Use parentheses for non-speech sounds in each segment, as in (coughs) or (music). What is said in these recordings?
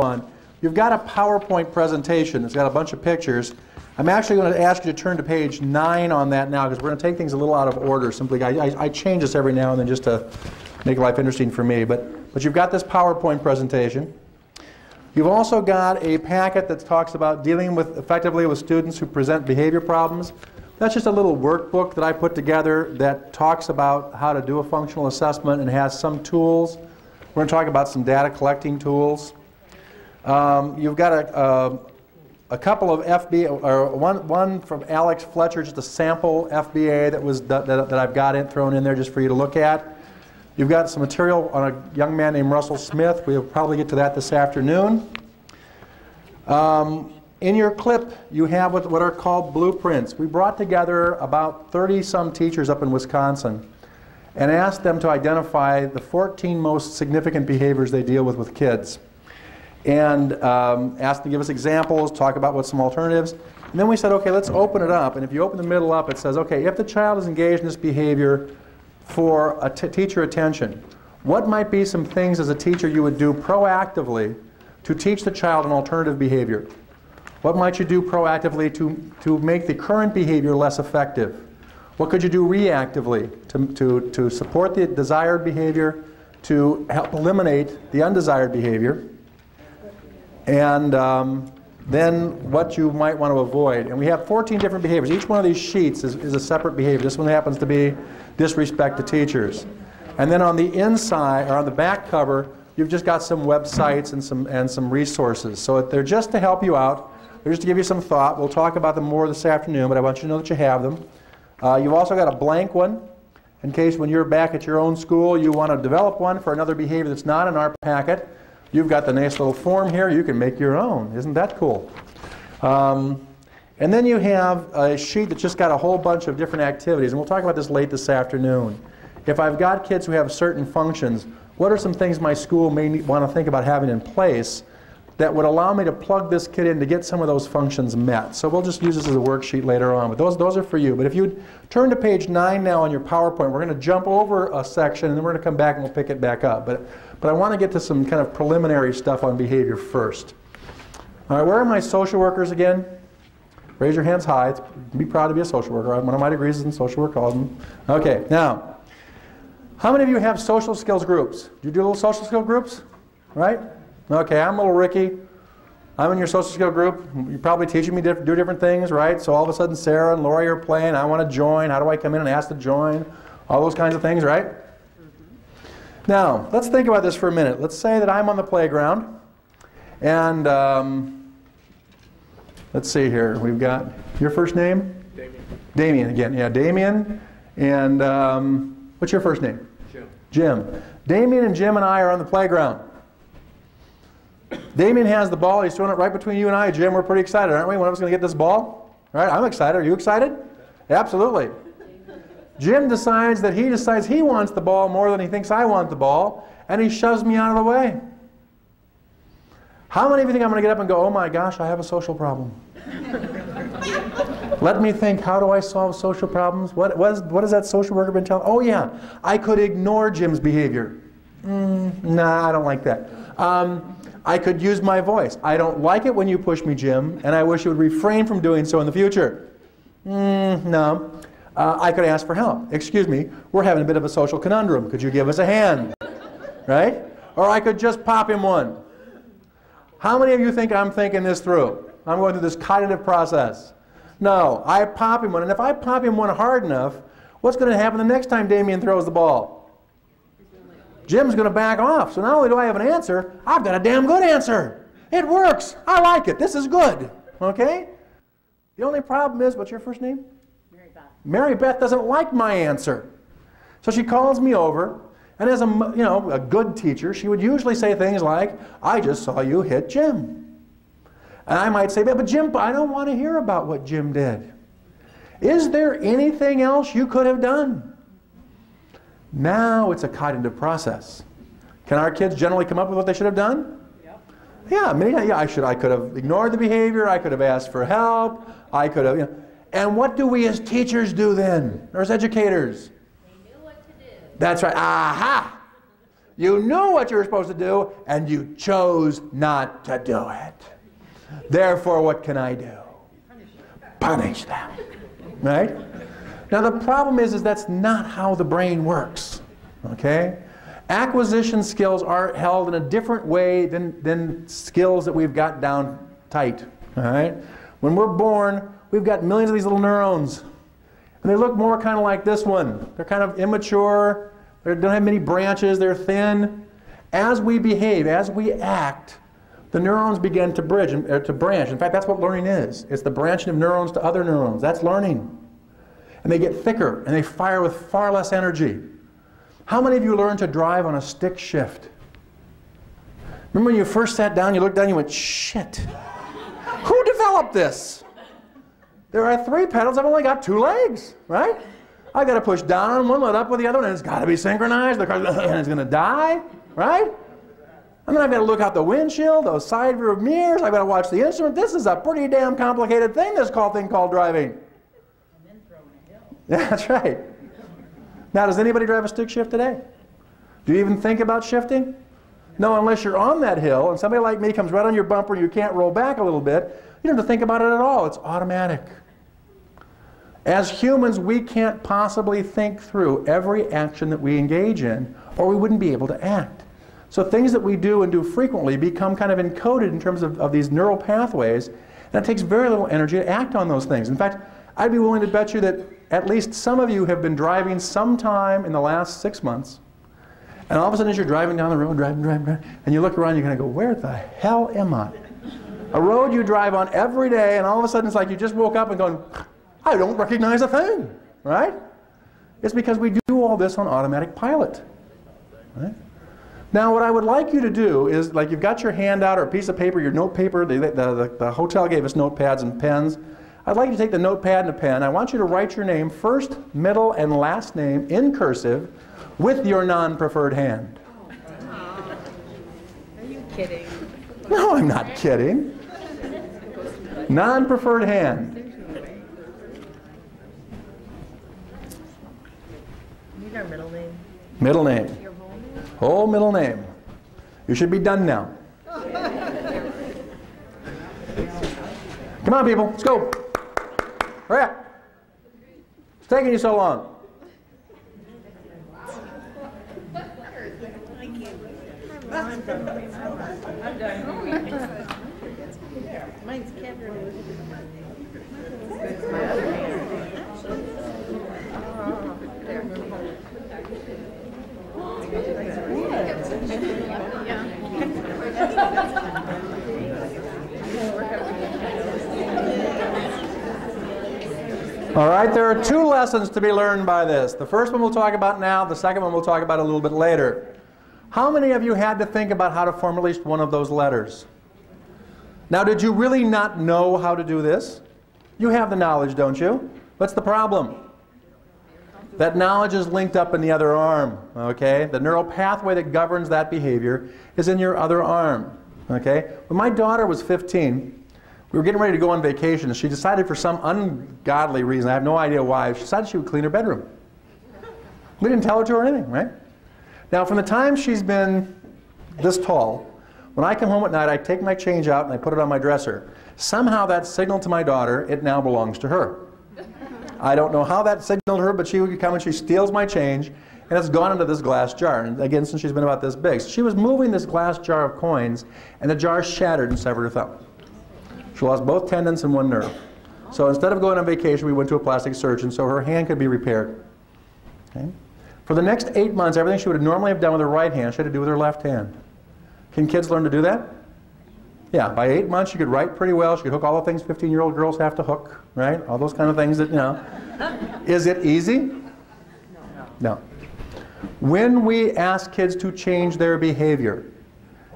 on. You've got a PowerPoint presentation. It's got a bunch of pictures. I'm actually going to ask you to turn to page 9 on that now because we're going to take things a little out of order. Simply, I, I, I change this every now and then just to make life interesting for me. But, but you've got this PowerPoint presentation. You've also got a packet that talks about dealing with effectively with students who present behavior problems. That's just a little workbook that I put together that talks about how to do a functional assessment and has some tools. We're going to talk about some data collecting tools. Um, you've got a, a, a, couple of FBA, or one, one from Alex Fletcher, just a sample FBA that, was, that, that, that I've got in, thrown in there just for you to look at. You've got some material on a young man named Russell Smith. We'll probably get to that this afternoon. Um, in your clip, you have what, what are called blueprints. We brought together about 30 some teachers up in Wisconsin and asked them to identify the 14 most significant behaviors they deal with with kids. And um, asked them to give us examples, talk about what some alternatives. And then we said, okay, let's open it up. And if you open the middle up, it says, okay, if the child is engaged in this behavior for a teacher attention, what might be some things as a teacher you would do proactively to teach the child an alternative behavior? What might you do proactively to, to make the current behavior less effective? What could you do reactively to, to, to support the desired behavior, to help eliminate the undesired behavior? And um, then what you might want to avoid. And we have 14 different behaviors. Each one of these sheets is, is a separate behavior. This one happens to be disrespect to teachers. And then on the inside, or on the back cover, you've just got some websites and some, and some resources. So they're just to help you out They're just to give you some thought. We'll talk about them more this afternoon, but I want you to know that you have them. Uh, you've also got a blank one in case when you're back at your own school you want to develop one for another behavior that's not in our packet. You've got the nice little form here. You can make your own. Isn't that cool? Um, and then you have a sheet that's just got a whole bunch of different activities, and we'll talk about this late this afternoon. If I've got kids who have certain functions, what are some things my school may want to think about having in place that would allow me to plug this kid in to get some of those functions met. So we'll just use this as a worksheet later on, but those, those are for you. But if you turn to page 9 now on your PowerPoint, we're going to jump over a section and then we're going to come back and we'll pick it back up. But, but I want to get to some kind of preliminary stuff on behavior first. All right, where are my social workers again? Raise your hands high. Be proud to be a social worker. One of my degrees is in social work. Okay, now, how many of you have social skills groups? Do you do little social skill groups? Right? Okay, I'm a little Ricky. I'm in your social skill group. You're probably teaching me to do different things, right? So all of a sudden, Sarah and Lori are playing. I want to join. How do I come in and ask to join? All those kinds of things, right? Now, let's think about this for a minute. Let's say that I'm on the playground, and um, let's see here. We've got your first name? Damien. Damien again. Yeah, Damien. And um, what's your first name? Jim. Jim. Damien and Jim and I are on the playground. Damien has the ball. He's throwing it right between you and I. Jim, we're pretty excited, aren't we? One of us going to get this ball? All right, I'm excited. Are you excited? Absolutely. Jim decides that he decides he wants the ball more than he thinks I want the ball, and he shoves me out of the way. How many of you think I'm going to get up and go, oh my gosh, I have a social problem? (laughs) Let me think, how do I solve social problems? What, what, is, what has that social worker been telling? Oh yeah, I could ignore Jim's behavior. Mm, nah, I don't like that. Um, I could use my voice. I don't like it when you push me, Jim, and I wish you would refrain from doing so in the future. Mm, no. Uh, I could ask for help. Excuse me, we're having a bit of a social conundrum. Could you give us a hand? Right? Or I could just pop him one. How many of you think I'm thinking this through? I'm going through this cognitive process. No, I pop him one, and if I pop him one hard enough, what's going to happen the next time Damien throws the ball? Jim's going to back off. So not only do I have an answer, I've got a damn good answer. It works. I like it. This is good. Okay? The only problem is, what's your first name? Mary Beth. Doesn't like my answer. So she calls me over, and as a, you know, a good teacher, she would usually say things like, I just saw you hit Jim. And I might say, but Jim, I don't want to hear about what Jim did. Is there anything else you could have done? Now it's a cognitive process. Can our kids generally come up with what they should have done? Yep. Yeah, many yeah, I should I could have ignored the behavior, I could have asked for help, I could have, you know. And what do we as teachers do then? Or as educators? They knew what to do. That's right. Aha! You knew what you were supposed to do, and you chose not to do it. Therefore, what can I do? Punish them. Right? Now, the problem is, is that's not how the brain works. Okay? Acquisition skills are held in a different way than, than skills that we've got down tight. All right? When we're born, we've got millions of these little neurons. And they look more kind of like this one. They're kind of immature, they don't have many branches, they're thin. As we behave, as we act, the neurons begin to bridge uh, to branch. In fact, that's what learning is. It's the branching of neurons to other neurons. That's learning. And they get thicker and they fire with far less energy. How many of you learned to drive on a stick shift? Remember when you first sat down, you looked down, you went, shit. Who developed this? There are three pedals, I've only got two legs, right? I've got to push down on one, let up with the other one, and it's got to be synchronized. The car is going to die, right? And then I've got to look out the windshield, those side view mirrors. I've got to watch the instrument. This is a pretty damn complicated thing, this called thing called driving. Yeah, that's right. Now, does anybody drive a stick shift today? Do you even think about shifting? No, unless you're on that hill and somebody like me comes right on your bumper and you can't roll back a little bit, you don't have to think about it at all. It's automatic. As humans, we can't possibly think through every action that we engage in, or we wouldn't be able to act. So things that we do and do frequently become kind of encoded in terms of, of these neural pathways, and it takes very little energy to act on those things. In fact, I'd be willing to bet you that at least some of you have been driving sometime in the last six months, and all of a sudden as you're driving down the road, driving, driving, driving, and you look around, you're going to go, where the hell am I? A road you drive on every day, and all of a sudden it's like you just woke up and going, I don't recognize a thing, right? It's because we do all this on automatic pilot, right? Now, what I would like you to do is, like you've got your handout or a piece of paper, your note paper, the, the, the, the hotel gave us notepads and pens. I'd like you to take the notepad and a pen. I want you to write your name, first, middle, and last name in cursive with your non-preferred hand. Are you kidding? No, I'm not kidding. Non-preferred hand. Need our middle name. Middle name. Your whole name? Whole middle name. You should be done now. Come on, people. Let's go. Hurry up. It's taking you so long. All right, there are two lessons to be learned by this. The first one we'll talk about now, the second one we'll talk about a little bit later. How many of you had to think about how to form at least one of those letters? Now, did you really not know how to do this? You have the knowledge, don't you? What's the problem? That knowledge is linked up in the other arm, okay? The neural pathway that governs that behavior is in your other arm, okay? When my daughter was 15, we were getting ready to go on vacation, and she decided for some ungodly reason, I have no idea why, she decided she would clean her bedroom. We didn't tell her to or anything, right? Now, from the time she's been this tall, when I come home at night, I take my change out and I put it on my dresser. Somehow that signaled to my daughter, it now belongs to her. I don't know how that signaled her, but she would come and she steals my change, and it's gone into this glass jar. And again, since she's been about this big. So she was moving this glass jar of coins, and the jar shattered and severed her thumb. She lost both tendons and one nerve. So instead of going on vacation, we went to a plastic surgeon so her hand could be repaired. Okay? For the next eight months, everything she would normally have done with her right hand, she had to do with her left hand. Can kids learn to do that? Yeah, by eight months she could write pretty well. She could hook all the things 15-year-old girls have to hook, right? All those kind of things that, you know. (laughs) Is it easy? No. When we ask kids to change their behavior,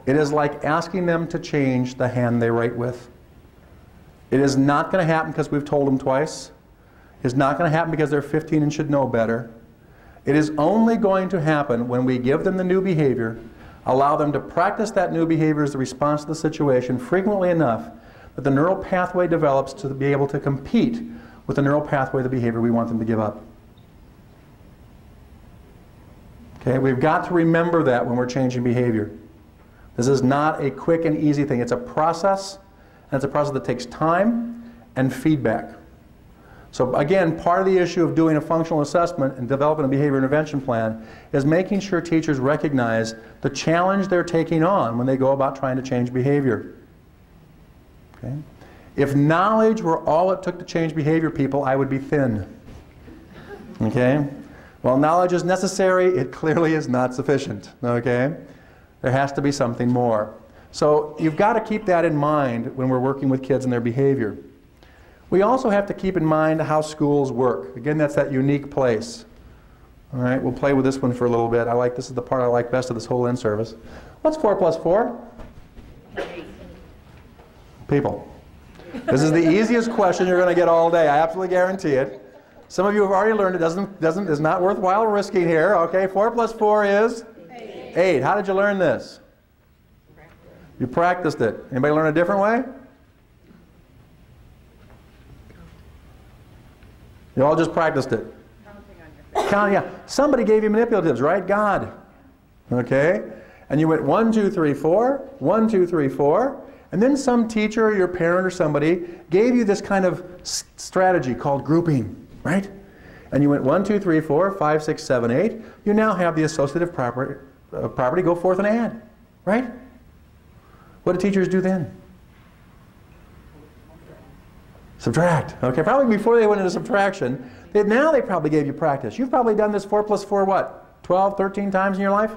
it is like asking them to change the hand they write with. It is not going to happen because we've told them twice. It's not going to happen because they're 15 and should know better. It is only going to happen when we give them the new behavior, allow them to practice that new behavior as a response to the situation frequently enough that the neural pathway develops to be able to compete with the neural pathway, of the behavior we want them to give up. Okay, we've got to remember that when we're changing behavior. This is not a quick and easy thing. It's a process, and it's a process that takes time and feedback. So again, part of the issue of doing a functional assessment and developing a behavior intervention plan is making sure teachers recognize the challenge they're taking on when they go about trying to change behavior. Okay? If knowledge were all it took to change behavior, people, I would be thin. Okay? While knowledge is necessary, it clearly is not sufficient. Okay? There has to be something more. So you've got to keep that in mind when we're working with kids and their behavior. We also have to keep in mind how schools work. Again, that's that unique place. All right, we'll play with this one for a little bit. I like this is the part I like best of this whole in-service. What's 4 plus 4? People. This is the easiest question you're going to get all day. I absolutely guarantee it. Some of you have already learned it doesn't, doesn't, is not worthwhile risking here. Okay, 4 plus 4 is? 8. 8. How did you learn this? You practiced it. Anybody learn a different way? You all just practiced it. Counting, yeah. Somebody gave you manipulatives, right? God. Okay? And you went one, two, three, four, one, two, three, four, and then some teacher or your parent or somebody gave you this kind of strategy called grouping, right? And you went one, two, three, four, five, six, seven, eight. You now have the associative property, uh, property go forth and add, right? What do teachers do then? Subtract. Okay, probably before they went into subtraction. They, now they probably gave you practice. You've probably done this 4 plus 4 what? 12, 13 times in your life?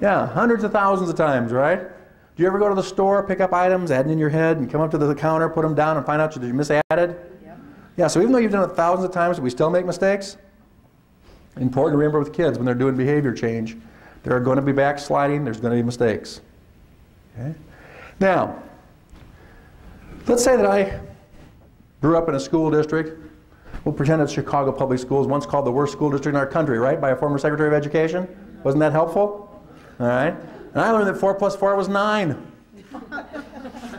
Yeah, hundreds of thousands of times, right? Do you ever go to the store, pick up items, add it in your head, and come up to the counter, put them down, and find out that you misadded? Yep. Yeah, so even though you've done it thousands of times, we still make mistakes. Important to remember with kids when they're doing behavior change. There are going to be backsliding, there's going to be mistakes. Okay? Now, Let's say that I grew up in a school district. We'll pretend it's Chicago Public Schools, once called the worst school district in our country, right, by a former Secretary of Education. Wasn't that helpful? All right. And I learned that 4 plus 4 was 9.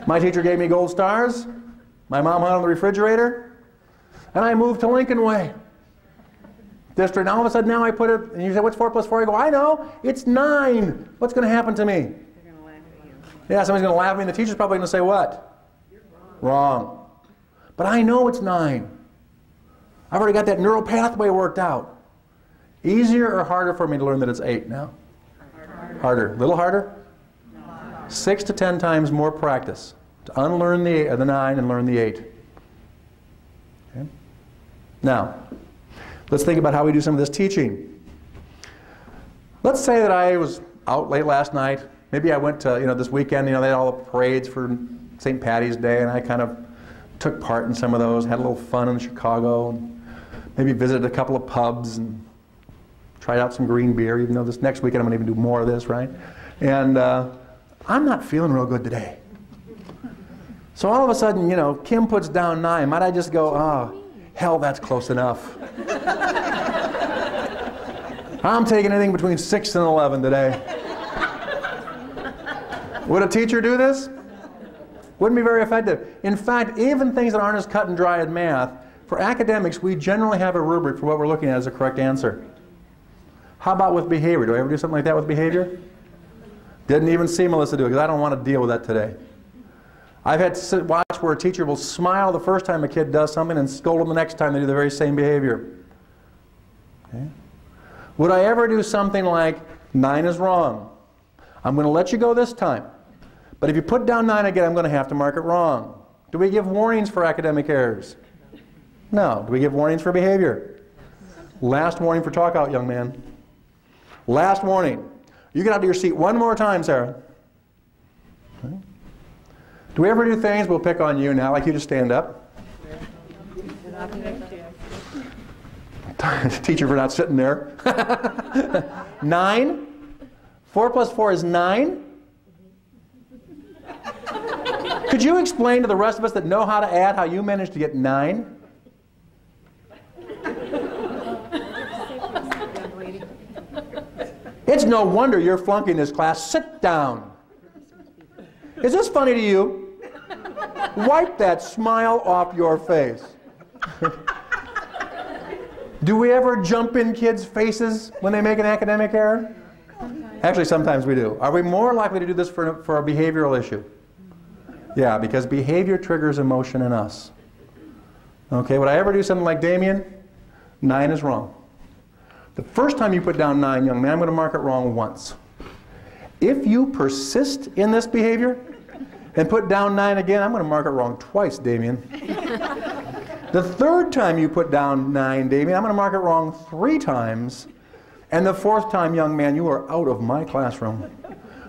My teacher gave me gold stars. My mom hung on the refrigerator. And I moved to Lincoln Way district. And all of a sudden now I put it, and you say, what's 4 plus 4? I go, I know, it's 9. What's going to happen to me? They're going to laugh at you. Yeah, somebody's going to laugh at me, and the teacher's probably going to say, what? Wrong. But I know it's nine. I've already got that neural pathway worked out. Easier or harder for me to learn that it's eight now? Harder. A little harder? Six to ten times more practice to unlearn the, uh, the nine and learn the eight. Okay? Now, let's think about how we do some of this teaching. Let's say that I was out late last night. Maybe I went to, you know, this weekend, you know, they had all the parades for St. Patty's Day, and I kind of took part in some of those, had a little fun in Chicago, maybe visited a couple of pubs and tried out some green beer, even though this next weekend I'm going to even do more of this, right? And uh, I'm not feeling real good today. So all of a sudden, you know, Kim puts down nine. Might I just go, oh, hell, that's close enough. (laughs) I'm taking anything between 6 and 11 today. Would a teacher do this? Wouldn't be very effective. In fact, even things that aren't as cut and dry as math, for academics, we generally have a rubric for what we're looking at as a correct answer. How about with behavior? Do I ever do something like that with behavior? Didn't even see Melissa do it because I don't want to deal with that today. I've had to watch where a teacher will smile the first time a kid does something and scold them the next time they do the very same behavior. Okay. Would I ever do something like, nine is wrong. I'm going to let you go this time. But if you put down 9 again, I'm going to have to mark it wrong. Do we give warnings for academic errors? No. Do we give warnings for behavior? Last warning for talk out, young man. Last warning. You get out of your seat one more time, Sarah. Okay. Do we ever do things, we'll pick on you now, like you just stand up? (laughs) Teacher for not sitting there. (laughs) nine. Four plus four is nine. Could you explain to the rest of us that know how to add how you managed to get nine? It's no wonder you're flunking this class. Sit down. Is this funny to you? Wipe that smile off your face. Do we ever jump in kids' faces when they make an academic error? Actually, sometimes we do. Are we more likely to do this for, for a behavioral issue? Yeah, because behavior triggers emotion in us. Okay, would I ever do something like Damien? Nine is wrong. The first time you put down nine, young man, I'm going to mark it wrong once. If you persist in this behavior and put down nine again, I'm going to mark it wrong twice, Damien. (laughs) the third time you put down nine, Damien, I'm going to mark it wrong three times. And the fourth time, young man, you are out of my classroom.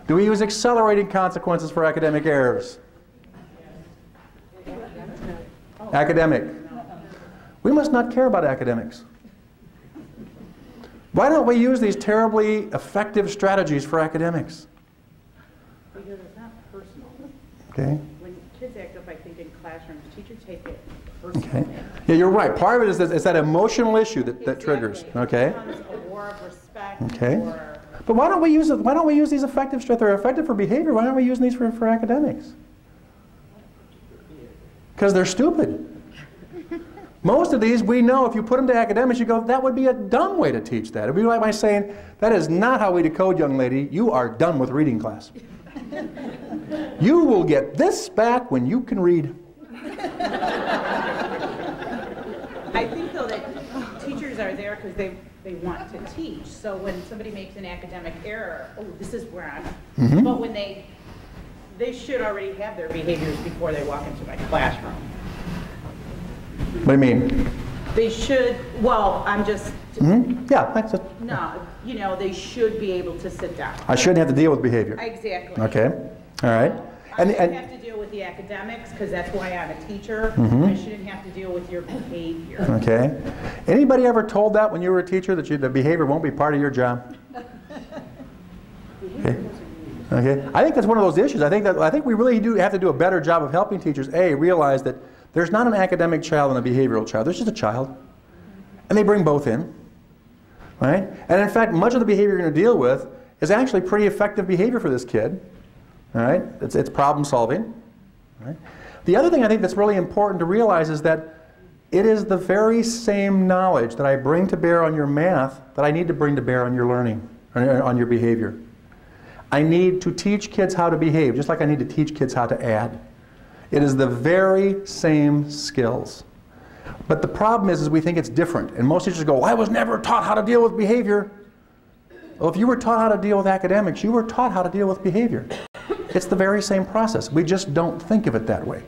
Do we use accelerating consequences for academic errors? Academic. We must not care about academics. Why don't we use these terribly effective strategies for academics? Because it's not personal. Okay. When kids act up, I think in classrooms, teachers take it personally. Okay. Yeah, you're right. Part of it is that, is that emotional issue that, that triggers. Okay. It becomes a war of respect Okay. or But why don't we use it? Why don't we use these effective strategies? They're effective for behavior. Why aren't we using these for, for academics? Because they're stupid. Most of these we know if you put them to academics, you go, that would be a dumb way to teach that. It'd be like my saying, that is not how we decode, young lady. You are done with reading class. you will get this back when you can read. I think though that teachers are there because they, they want to teach. So when somebody makes an academic error, oh, this is where I'm. Mm-hmm. But when they, they should already have their behaviors before they walk into my classroom. What do you mean? They should, well, I'm just, hmm Yeah, that's it. no, you know, they should be able to sit down. I shouldn't have to deal with behavior. Exactly. Okay. All right. I And, shouldn't and have to deal with the academics, because that's why I'm a teacher. Mm-hmm. I shouldn't have to deal with your behavior. okay. Anybody ever told that when you were a teacher that you, the behavior won't be part of your job? (laughs) Okay. Okay. I think that's one of those issues. I think that I think we really do have to do a better job of helping teachers a realize that there's not an academic child and a behavioral child. There's just a child, and they bring both in, right? And in fact, much of the behavior you're going to deal with is actually pretty effective behavior for this kid. All right. It's, it's problem solving. Right? The other thing I think that's really important to realize is that it is the very same knowledge that I bring to bear on your math that I need to bring to bear on your learning, on on your behavior. I need to teach kids how to behave, just like I need to teach kids how to add. It is the very same skills. But the problem is, is we think it's different. And most teachers go, well, I was never taught how to deal with behavior. Well, if you were taught how to deal with academics, you were taught how to deal with behavior. It's the very same process. We just don't think of it that way.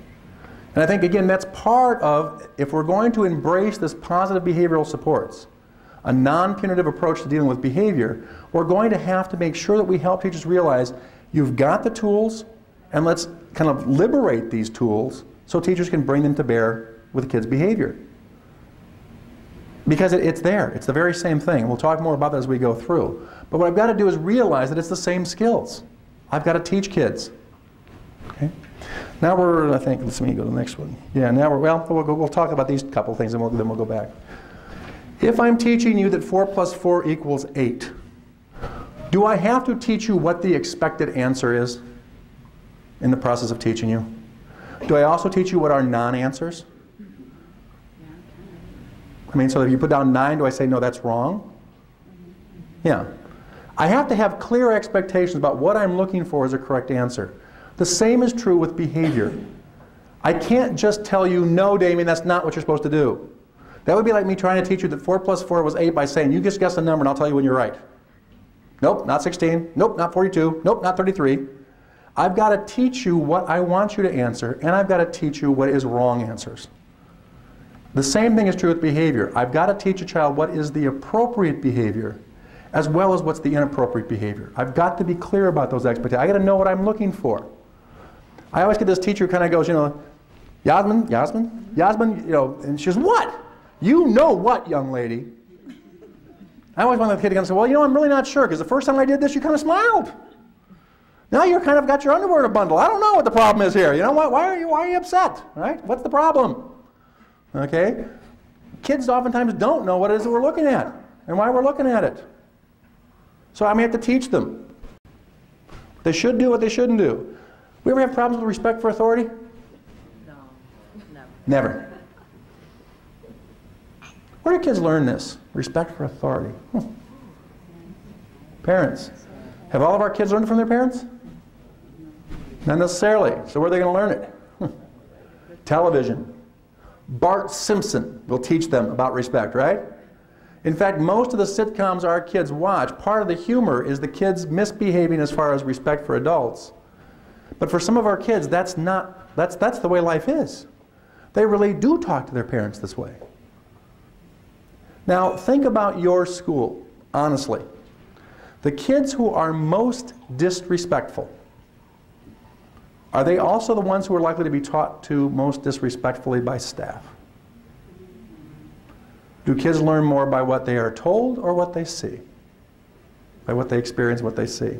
And I think, again, that's part of, if we're going to embrace this positive behavioral supports, a non-punitive approach to dealing with behavior, we're going to have to make sure that we help teachers realize you've got the tools, and let's kind of liberate these tools so teachers can bring them to bear with kids' behavior. Because it, it's there. It's the very same thing. We'll talk more about that as we go through. But what I've got to do is realize that it's the same skills. I've got to teach kids. Okay? Now we're, I think, let's me go to the next one. Yeah, now we're, well, we'll, go, we'll talk about these couple things and we'll, then we'll go back. If I'm teaching you that 4 plus 4 equals 8, do I have to teach you what the expected answer is in the process of teaching you? Do I also teach you what are non-answers? I mean, so if you put down 9, do I say, no, that's wrong? Yeah. I have to have clear expectations about what I'm looking for as a correct answer. The same is true with behavior. I can't just tell you, no, Damien, that's not what you're supposed to do. That would be like me trying to teach you that 4 plus 4 was 8 by saying, you just guess the number and I'll tell you when you're right. Nope, not 16. Nope, not 42. Nope, not 33. I've got to teach you what I want you to answer, and I've got to teach you what is wrong answers. The same thing is true with behavior. I've got to teach a child what is the appropriate behavior as well as what's the inappropriate behavior. I've got to be clear about those expectations. I've got to know what I'm looking for. I always get this teacher who kind of goes, you know, Yasmin, Yasmin, Yasmin, you know, and she goes, what? You know what, young lady? I always want the kid to come and say, well, you know, I'm really not sure because the first time I did this, you kind of smiled. Now you're kind of got your underwear in a bundle. I don't know what the problem is here. You know what? Why are you, why are you upset? Right? What's the problem? Okay? Kids oftentimes don't know what it is that we're looking at and why we're looking at it. So I may have to teach them. They should do what they shouldn't do. We ever have problems with respect for authority? No, never. Never. Where do kids learn this? Respect for authority. Hmm. Parents. Have all of our kids learned it from their parents? Not necessarily. So where are they going to learn it? Hmm. Television. Bart Simpson will teach them about respect, right? In fact, most of the sitcoms our kids watch, part of the humor is the kids misbehaving as far as respect for adults. But for some of our kids, that's not, that's, that's the way life is. They really do talk to their parents this way. Now, think about your school, honestly. The kids who are most disrespectful, are they also the ones who are likely to be taught to most disrespectfully by staff? Do kids learn more by what they are told or what they see? By what they experience, what they see.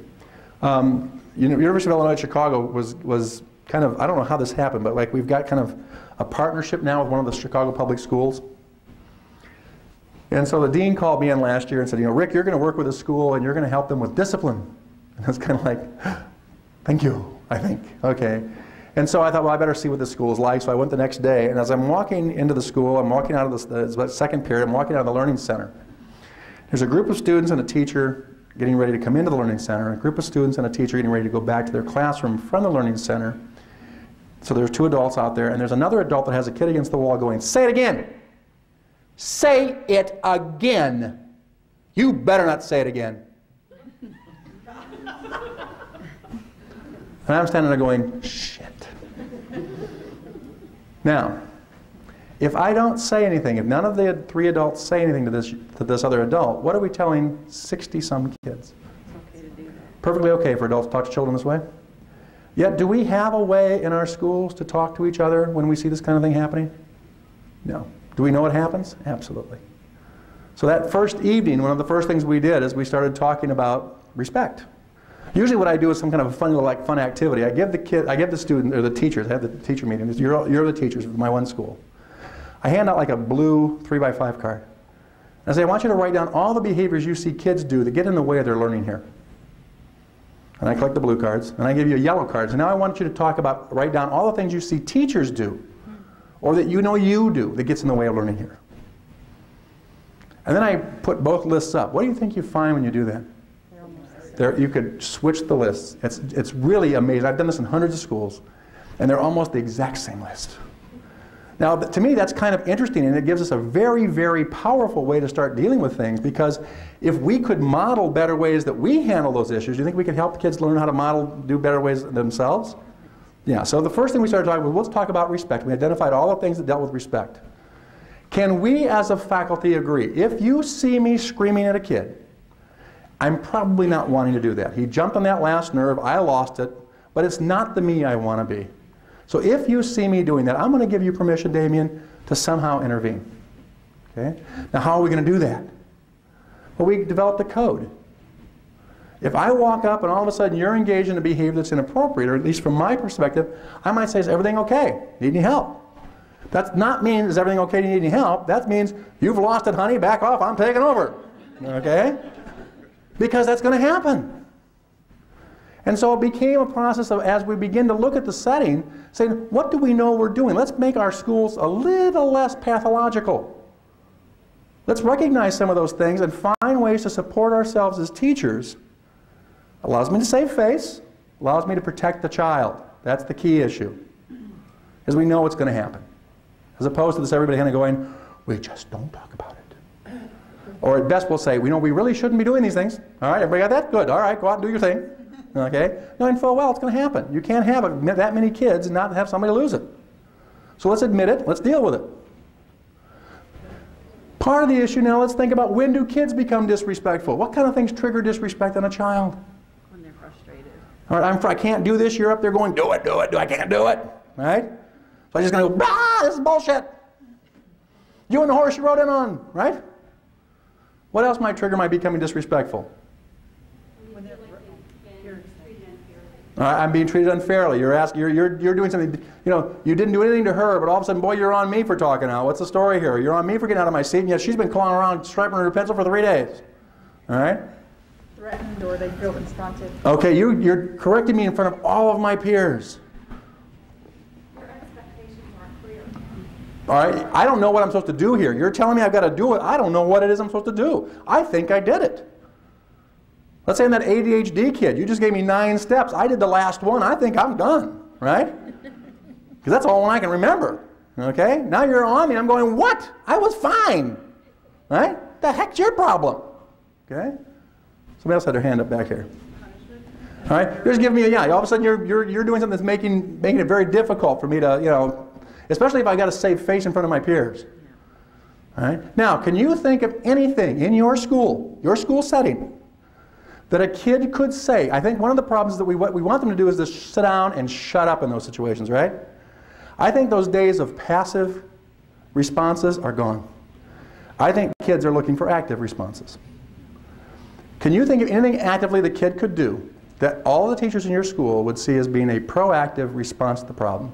Um, University of Illinois Chicago was, was kind of, I don't know how this happened, but like we've got kind of a partnership now with one of the Chicago public schools. And so the dean called me in last year and said, you know, Rick, you're going to work with a school and you're going to help them with discipline. (laughs) And I was kind of like, (gasps) thank you, I think. Okay. And so I thought, well, I better see what the school is like. So I went the next day, and as I'm walking into the school, I'm walking out of the, the second period, I'm walking out of the Learning Center. There's a group of students and a teacher getting ready to come into the Learning Center, a group of students and a teacher getting ready to go back to their classroom from the Learning Center. So there's two adults out there, and there's another adult that has a kid against the wall going, Say it again! Say it again! You better not say it again. and I'm standing there going, Shit. Now, if I don't say anything, if none of the three adults say anything to this, to this other adult, what are we telling 60 some kids? Okay Perfectly okay for adults to talk to children this way. Yet, do we have a way in our schools to talk to each other when we see this kind of thing happening? No. Do we know what happens? Absolutely. So, that first evening, one of the first things we did is we started talking about respect. Usually what I do is some kind of a fun little like fun activity. I give the kid, I give the student or the teachers, I have the teacher meetings. You're, you're the teachers of my one school. I hand out like a blue three by five card. I say, I want you to write down all the behaviors you see kids do that get in the way of their learning here. And I collect the blue cards, and I give you yellow cards. And now I want you to talk about, write down all the things you see teachers do, or that you know you do that gets in the way of learning here. And then I put both lists up. What do you think you find when you do that? There, you could switch the lists. It's, it's really amazing. I've done this in hundreds of schools, and they're almost the exact same list. Now, to me, that's kind of interesting, and it gives us a very, very powerful way to start dealing with things because if we could model better ways that we handle those issues, do you think we could help kids learn how to model, do better ways themselves? Yeah, so the first thing we started talking about, was let's talk about respect. We identified all the things that dealt with respect. Can we as a faculty agree, if you see me screaming at a kid, I'm probably not wanting to do that. He jumped on that last nerve, I lost it, but it's not the me I want to be. So if you see me doing that, I'm going to give you permission, Damien, to somehow intervene. Okay? Now, how are we going to do that? Well, we developed a code. If I walk up and all of a sudden you're engaged in a behavior that's inappropriate, or at least from my perspective, I might say, Is everything okay? Need any help? That's not mean, Is everything okay? Do you need any help? That means, You've lost it, honey. Back off. I'm taking over. Okay? Because that's going to happen. And so it became a process of, as we begin to look at the setting, saying, what do we know we're doing? Let's make our schools a little less pathological. Let's recognize some of those things and find ways to support ourselves as teachers. Allows me to save face, allows me to protect the child. That's the key issue, is we know what's going to happen. As opposed to this everybody kind of going, we just don't talk about it. Or at best, we'll say, we know we really shouldn't be doing these things. All right, everybody got that? Good. All right, go out and do your thing. Okay? Knowing full well it's going to happen. You can't have a, that many kids and not have somebody lose it. So let's admit it. Let's deal with it. Part of the issue now, let's think about when do kids become disrespectful? What kind of things trigger disrespect in a child? I'm, I can't do this. You're up there going, do it, do it, do it. I can't do it. Right? So I'm just going to go, ah, this is bullshit. You and the horse you rode in on, right? What else might trigger my becoming disrespectful? I'm being treated unfairly. You're asking, you're, you're, you're doing something, you know, you didn't do anything to her, but all of a sudden, boy, you're on me for talking out. What's the story here? You're on me for getting out of my seat, and yet she's been clawing around, striping her pencil for three days. All right? Threatened or they feel confronted. Okay, you, you're correcting me in front of all of my peers. Your expectations aren't clear. All right? I don't know what I'm supposed to do here. You're telling me I've got to do it. I don't know what it is I'm supposed to do. I think I did it. Let's say I'm that ADHD kid. You just gave me nine steps. I did the last one. I think I'm done, right? (laughs) Because that's all I can remember. Okay? Now you're on me. I'm going, what? I was fine. Right? The heck's your problem? Okay? Somebody else had their hand up back here. All right? You're just giving me a yeah. All of a sudden you're, you're, you're doing something that's making, making it very difficult for me to, you know, especially if I got to save face in front of my peers. All right? Now, can you think of anything in your school, your school setting, that a kid could say? I think one of the problems that we, what we want them to do is to sit down and shut up in those situations, right? I think those days of passive responses are gone. I think kids are looking for active responses. Can you think of anything actively the kid could do that all the teachers in your school would see as being a proactive response to the problem?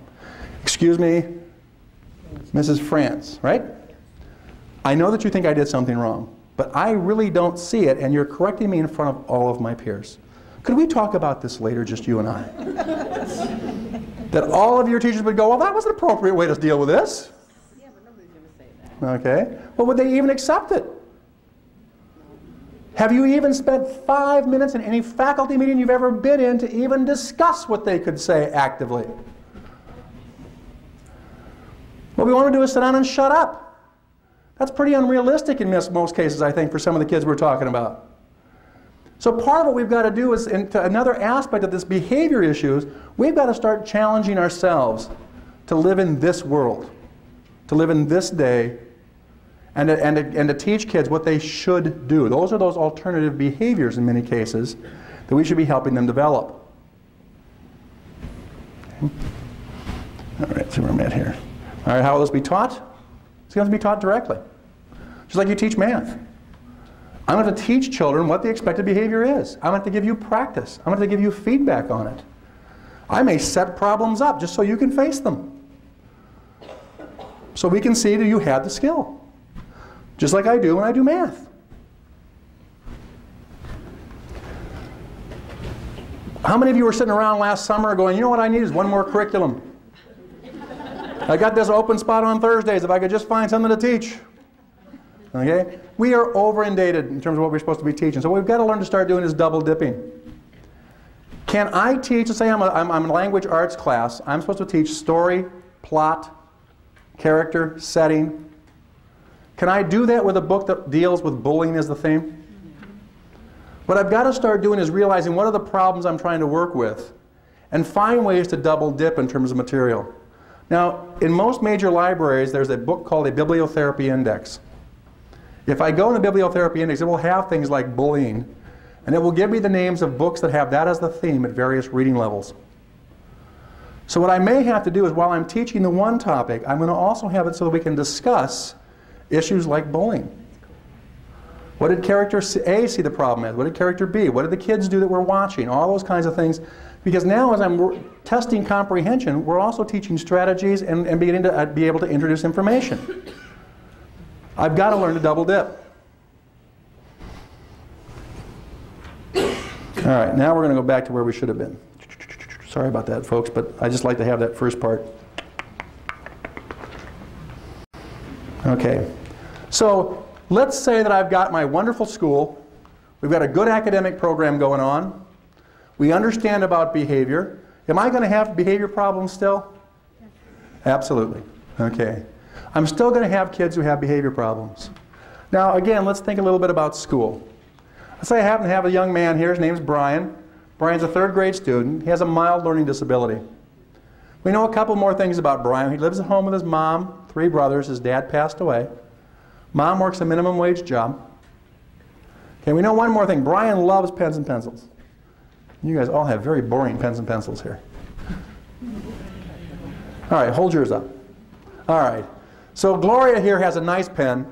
Excuse me, Mrs. France, right? I know that you think I did something wrong, but I really don't see it, and you're correcting me in front of all of my peers. Could we talk about this later, just you and I? (laughs) that all of your teachers would go, well, that was an appropriate way to deal with this. Yeah, but nobody's going to say that. Okay. Well, would they even accept it? Have you even spent five minutes in any faculty meeting you've ever been in to even discuss what they could say actively? What we want to do is sit down and shut up. That's pretty unrealistic in most cases, I think, for some of the kids we're talking about. So part of what we've got to do is, into another aspect of this behavior issues, we've got to start challenging ourselves to live in this world, to live in this day, and to, and, to, and to teach kids what they should do. Those are those alternative behaviors in many cases that we should be helping them develop. All right, see where I'm at here. All right, how will this be taught? It's going to be taught directly, just like you teach math. I'm going to teach children what the expected behavior is. I'm going to give you practice. I'm going to give you feedback on it. I may set problems up just so you can face them. So we can see do you have the skill. Just like I do when I do math. How many of you were sitting around last summer going, you know what I need is one more curriculum? I got this open spot on Thursdays if I could just find something to teach. Okay? We are over inundated in terms of what we're supposed to be teaching. So what we've got to learn to start doing is double dipping. Can I teach, let's say I'm a, I'm, I'm a language arts class, I'm supposed to teach story, plot, character, setting. Can I do that with a book that deals with bullying as the theme? What I've got to start doing is realizing what are the problems I'm trying to work with and find ways to double dip in terms of material. Now, in most major libraries, there's a book called a bibliotherapy index. If I go in the bibliotherapy index, it will have things like bullying, and it will give me the names of books that have that as the theme at various reading levels. So what I may have to do is while I'm teaching the one topic, I'm going to also have it so that we can discuss issues like bullying. What did character A see the problem as? What did character B? What did the kids do that we're watching? All those kinds of things. Because now as I'm testing comprehension, we're also teaching strategies and, and beginning to uh, be able to introduce information. I've got to learn to double dip. All right, now we're going to go back to where we should have been. Sorry about that, folks, but I just like to have that first part. Okay, so let's say that I've got my wonderful school. We've got a good academic program going on. We understand about behavior. Am I going to have behavior problems still? Absolutely. Okay. I'm still going to have kids who have behavior problems. Now, again, let's think a little bit about school. Let's say I happen to have a young man here. His name's Brian. Brian's a third grade student. He has a mild learning disability. We know a couple more things about Brian. He lives at home with his mom, three brothers. His dad passed away. Mom works a minimum wage job. Okay, we know one more thing. Brian loves pens and pencils. You guys all have very boring pens and pencils here. All right, hold yours up. All right. So Gloria here has a nice pen.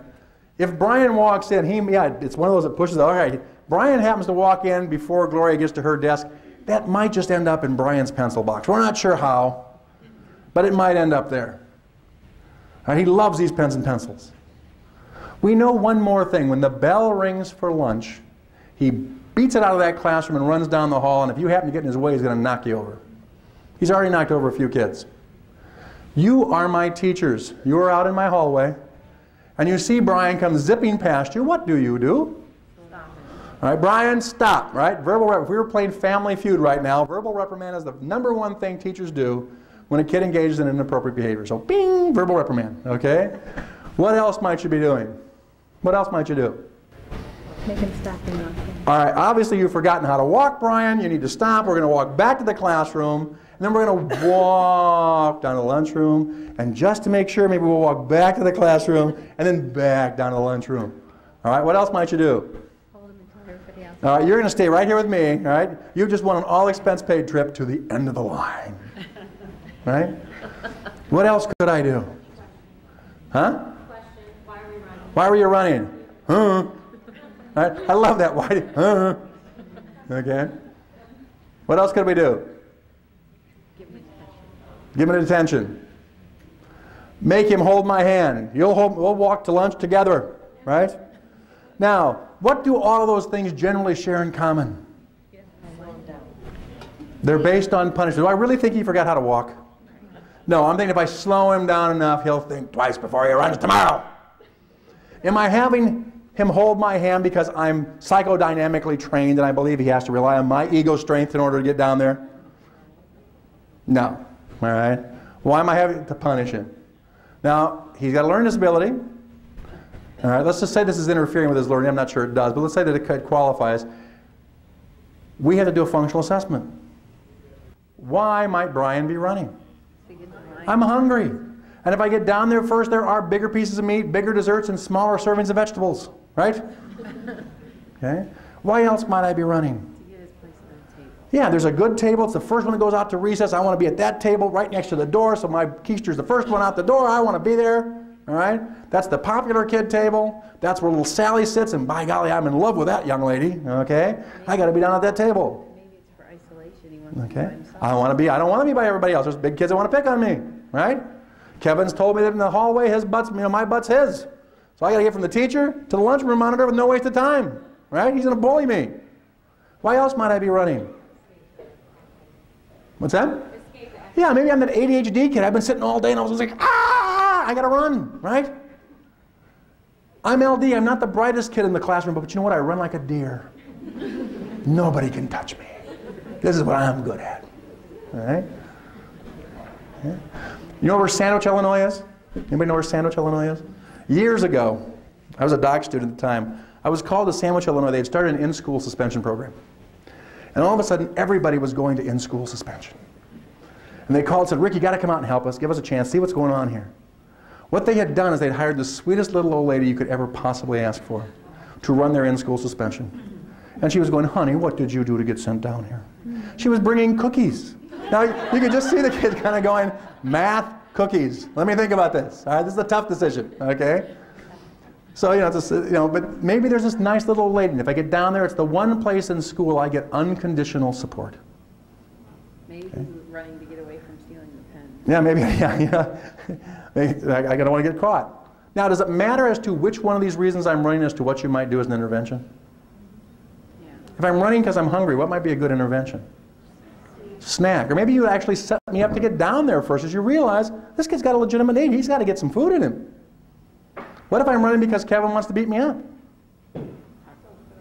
If Brian walks in, he yeah, it's one of those that pushes. All right. Brian happens to walk in before Gloria gets to her desk. That might just end up in Brian's pencil box. We're not sure how, but it might end up there. Right, he loves these pens and pencils. We know one more thing. When the bell rings for lunch, he beats it out of that classroom and runs down the hall, and if you happen to get in his way, he's going to knock you over. He's already knocked over a few kids. You are my teachers. You are out in my hallway, and you see Brian come zipping past you. What do you do? Stop. All right, Brian, stop, right? Verbal if we were playing Family Feud right now, verbal reprimand is the number one thing teachers do when a kid engages in inappropriate behavior. So, bing, verbal reprimand, okay? What else might you be doing? What else might you do? Make him stop and him. All right, obviously you've forgotten how to walk, Brian. You need to stop. We're going to walk back to the classroom, and then we're going to walk down to the lunchroom. And just to make sure, maybe we'll walk back to the classroom and then back down to the lunchroom. All right, what else might you do? Hold him until everybody else. All right, you're going to stay right here with me, all right? You've just won an all expense paid trip to the end of the line. Right? What else could I do? Huh? Why were you running? Huh? Right, I love that. Why? Huh? Okay. What else could we do? Give him attention. Make him hold my hand. You'll hold, we'll walk to lunch together, right? Now, what do all of those things generally share in common? They're based on punishment. Do I really think he forgot how to walk? No, I'm thinking if I slow him down enough, he'll think twice before he runs tomorrow. Am I having him hold my hand because I'm psychodynamically trained and I believe he has to rely on my ego strength in order to get down there? No. All right? Why am I having to punish him? Now, he's got to learn disability. All right, let's just say this is interfering with his learning. I'm not sure it does, but let's say that it could- qualifies. We have to do a functional assessment. Why might Brian be running? I'm hungry. And if I get down there first, there are bigger pieces of meat, bigger desserts, and smaller servings of vegetables, right? (laughs) Okay? Why else might I be running? Yeah, there's a good table. It's the first one that goes out to recess. I want to be at that table right next to the door, so my keister's the first one out the door. I want to be there. All right? That's the popular kid table. That's where little Sally sits, and by golly, I'm in love with that young lady. Okay? I got to be down at that table. Maybe it's for isolation, he wants to be by Okay? himself. I want to be, I don't want to be by everybody else. There's big kids that want to pick on me, right? Kevin's told me that in the hallway, his butt's, you know, my butt's his. So I got to get from the teacher to the lunchroom monitor with no waste of time, right? He's going to bully me. Why else might I be running? What's that? Yeah, maybe I'm that ADHD kid. I've been sitting all day and I was like, ah, I got to run, right? I'm LD. I'm not the brightest kid in the classroom, but you know what? I run like a deer. Nobody can touch me. This is what I'm good at. All right? Yeah. You know where Sandwich, Illinois is? Anybody know where Sandwich, Illinois is? Years ago, I was a doc student at the time. I was called to Sandwich, Illinois. They had started an in-school suspension program. And all of a sudden, everybody was going to in-school suspension. And they called and said, Rick, you got to come out and help us. Give us a chance. See what's going on here. What they had done is they'd hired the sweetest little old lady you could ever possibly ask for to run their in-school suspension. And she was going, honey, what did you do to get sent down here? She was bringing cookies. Now, you can just see the kid kind of going, math, cookies. Let me think about this. All right, this is a tough decision, okay? So, you know, it's a, you know, but maybe there's this nice little old lady. And if I get down there, it's the one place in school I get unconditional support. Maybe he's running to get away from stealing the pen. Yeah, maybe, (laughs) yeah, yeah. I, I don't want to get caught. Now, does it matter as to which one of these reasons I'm running as to what you might do as an intervention? Yeah. If I'm running because I'm hungry, what might be a good intervention? Snack. Or maybe you actually set me up to get down there first as you realize this kid's got a legitimate need. He's got to get some food in him. What if I'm running because Kevin wants to beat me up?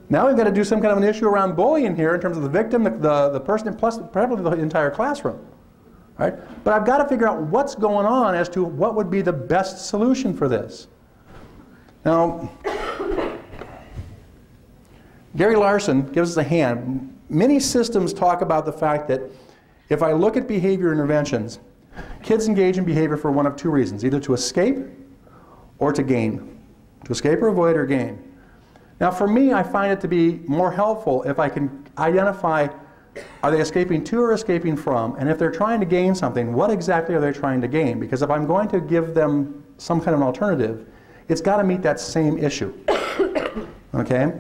Now we've got to do some kind of an issue around bullying here in terms of the victim, the, the, the person, and plus probably the entire classroom. Right? But I've got to figure out what's going on as to what would be the best solution for this. Now, Gary Larson gives us a hand. Many systems talk about the fact that if I look at behavior interventions, kids engage in behavior for one of two reasons either to escape or to gain. To escape or avoid or gain. Now, for me, I find it to be more helpful if I can identify are they escaping to or escaping from? And if they're trying to gain something, what exactly are they trying to gain? Because if I'm going to give them some kind of an alternative, it's got to meet that same issue. (coughs) Okay?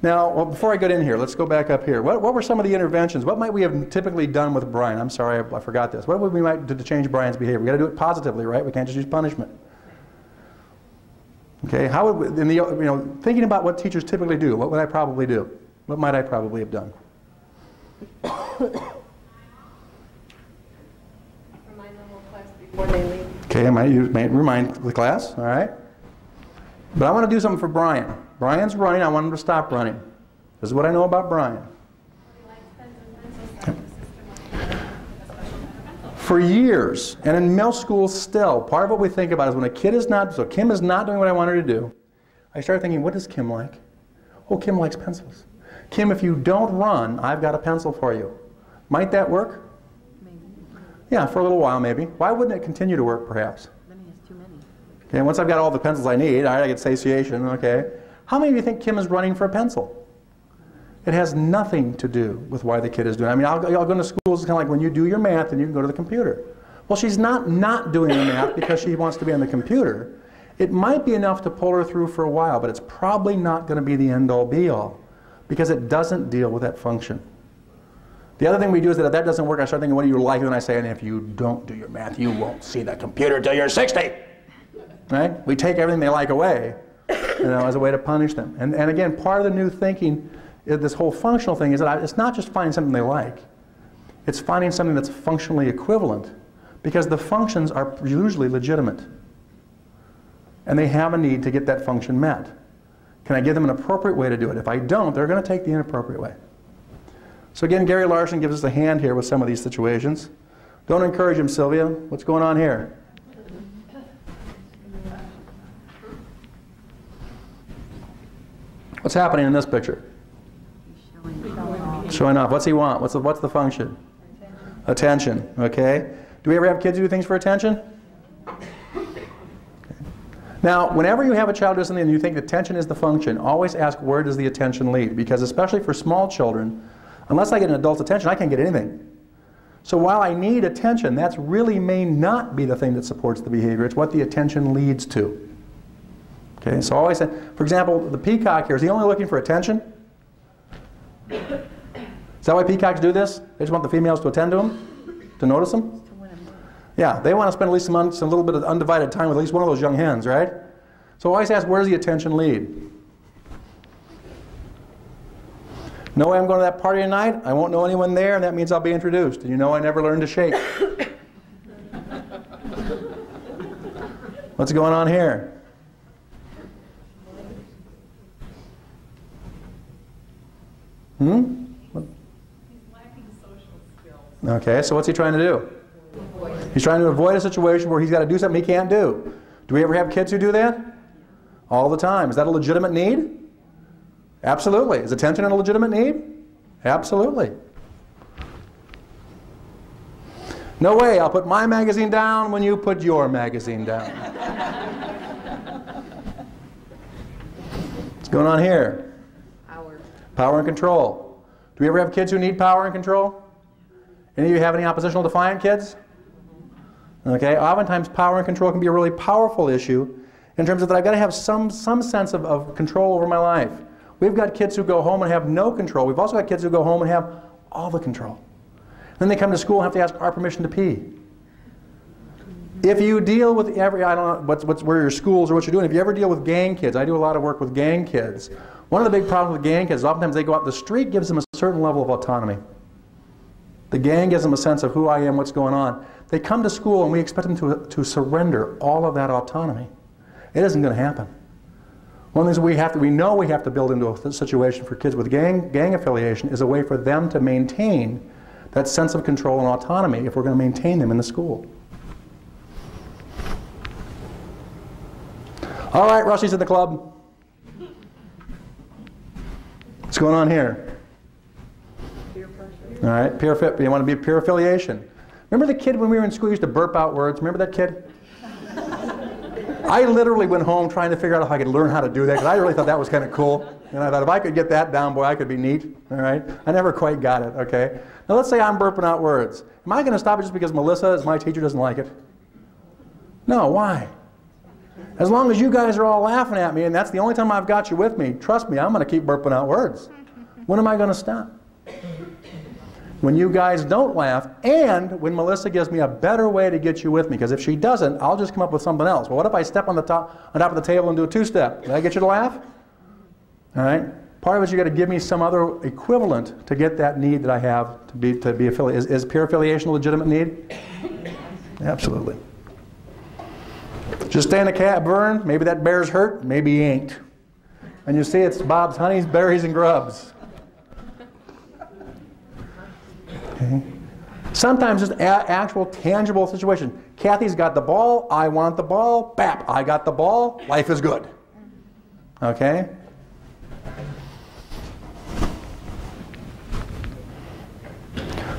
Now, well, before I get in here, let's go back up here. What, what were some of the interventions? What might we have typically done with Brian? I'm sorry, I, I forgot this. What would we might do to change Brian's behavior? We got to do it positively, right? We can't just use punishment. Okay, how would we, in the you know thinking about what teachers typically do? What would I probably do? What might I probably have done? For my normal class before they leave Okay, I might, use, might remind the class, all right? But I want to do something for Brian. Brian's running, I want him to stop running. This is what I know about Brian. For years, and in middle school still, part of what we think about is when a kid is not, so Kim is not doing what I want her to do, I started thinking, what does Kim like? Oh, Kim likes pencils. Kim, if you don't run, I've got a pencil for you. Might that work? Maybe. Yeah, for a little while maybe. Why wouldn't it continue to work perhaps? Then he has too many. Okay, once I've got all the pencils I need, all right, I get satiation, okay. How many of you think Kim is running for a pencil? It has nothing to do with why the kid is doing it. I mean, I'll, I'll go into schools, it's kind of like when you do your math and you can go to the computer. Well, she's not not doing the math because she wants to be on the computer. It might be enough to pull her through for a while, but it's probably not going to be the end all be all because it doesn't deal with that function. The other thing we do is that if that doesn't work, I start thinking, what do you like? And I say, and if you don't do your math, you won't see the computer till you're 60. Right? We take everything they like away, you know, as a way to punish them. And, and again, part of the new thinking, uh, this whole functional thing, is that I, it's not just finding something they like. It's finding something that's functionally equivalent, because the functions are usually legitimate. And they have a need to get that function met. Can I give them an appropriate way to do it? If I don't, they're going to take the inappropriate way. So again, Gary Larson gives us a hand here with some of these situations. Don't encourage him, Sylvia. What's going on here? What's happening in this picture? Showing off. What's he want? What's the, what's the function? Attention. Attention. Okay. Do we ever have kids who do things for attention? Now, whenever you have a child do something and you think attention is the function, always ask where does the attention lead? Because especially for small children, unless I get an adult's attention, I can't get anything. So while I need attention, that's really may not be the thing that supports the behavior. It's what the attention leads to. Okay, so always, say, for example, the peacock here, is he only looking for attention? Is that why peacocks do this? They just want the females to attend to them? To notice them? Yeah, they want to spend at least a, some, some little bit of undivided time with at least one of those young hens, right? So always ask, where does the attention lead? No way I'm going to that party tonight. I won't know anyone there, and that means I'll be introduced. And you know I never learned to shake. (laughs) What's going on here? Hmm? Okay, so what's he trying to do? He's trying to avoid a situation where he's got to do something he can't do. Do we ever have kids who do that? All the time. Is that a legitimate need? Absolutely. Is attention a legitimate need? Absolutely. No way, I'll put my magazine down when you put your magazine down. (laughs) What's going on here? Power. And control. Do we ever have kids who need power and control? Any of you have any oppositional defiant kids? Okay, oftentimes power and control can be a really powerful issue in terms of that I've got to have some, some sense of, of control over my life. We've got kids who go home and have no control. We've also got kids who go home and have all the control. Then they come to school and have to ask our permission to pee. If you deal with every, I don't know what's, what's, where your schools or what you're doing, if you ever deal with gang kids, I do a lot of work with gang kids. One of the big problems with gang kids is oftentimes they go out, the street gives them a certain level of autonomy. The gang gives them a sense of who I am, what's going on. They come to school and we expect them to, to surrender all of that autonomy. It isn't going to happen. One of the things we have to, we know we have to build into a situation for kids with gang, gang affiliation is a way for them to maintain that sense of control and autonomy if we're going to maintain them in the school. All right, Rusty's at the club. What's going on here? All right, peer fit. You want to be a peer affiliation. Remember the kid when we were in school used to burp out words? Remember that kid? I literally went home trying to figure out if I could learn how to do that because I really thought that was kind of cool. And I thought if I could get that down, boy, I could be neat. All right. I never quite got it. Okay. Now let's say I'm burping out words. Am I going to stop it just because Melissa, as my teacher, doesn't like it? No. Why? As long as you guys are all laughing at me, and that's the only time I've got you with me, trust me, I'm going to keep burping out words. When am I going to stop? when you guys don't laugh, and when Melissa gives me a better way to get you with me. Because if she doesn't, I'll just come up with something else. Well, what if I step on the top on top of the table and do a two-step? Did I get you to laugh? All right. Part of it, you got to give me some other equivalent to get that need that I have to be to be affiliated. Is, is peer affiliation a legitimate need? Absolutely. Just in the cat burn. Maybe that bear's hurt. Maybe he ain't. And you see it's Bob's Honeys, Berries, and Grubs. Okay. Sometimes just a- actual tangible situation. Kathy's got the ball. I want the ball. Bap. I got the ball. Life is good. Okay?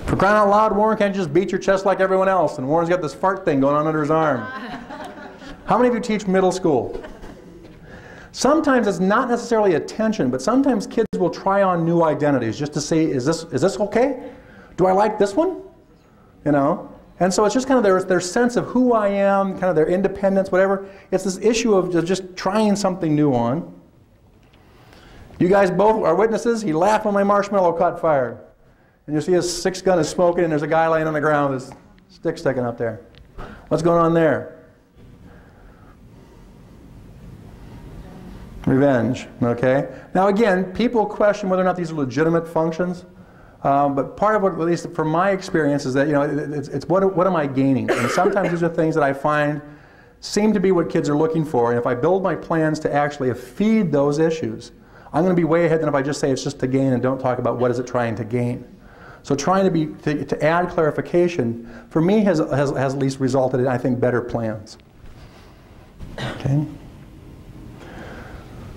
For crying out loud, Warren can't you just beat your chest like everyone else. And Warren's got this fart thing going on under his arm. How many of you teach middle school? Sometimes it's not necessarily attention, but sometimes kids will try on new identities just to see, is this, is this okay? Do I like this one? You know? And so it's just kind of their, their sense of who I am, kind of their independence, whatever. It's this issue of just trying something new on. You guys both are witnesses. He laughed when my marshmallow caught fire. And you see his six gun is smoking, and there's a guy laying on the ground with his stick sticking up there. What's going on there? Revenge, okay? Now, again, people question whether or not these are legitimate functions. Um, but part of what, at least from my experience, is that you know it- it's, it's what, what am I gaining? And sometimes these are things that I find seem to be what kids are looking for. And if I build my plans to actually feed those issues, I'm going to be way ahead than if I just say it's just to gain and don't talk about what is it trying to gain. So trying to be to, to add clarification for me has, has has at least resulted in I think better plans. Okay.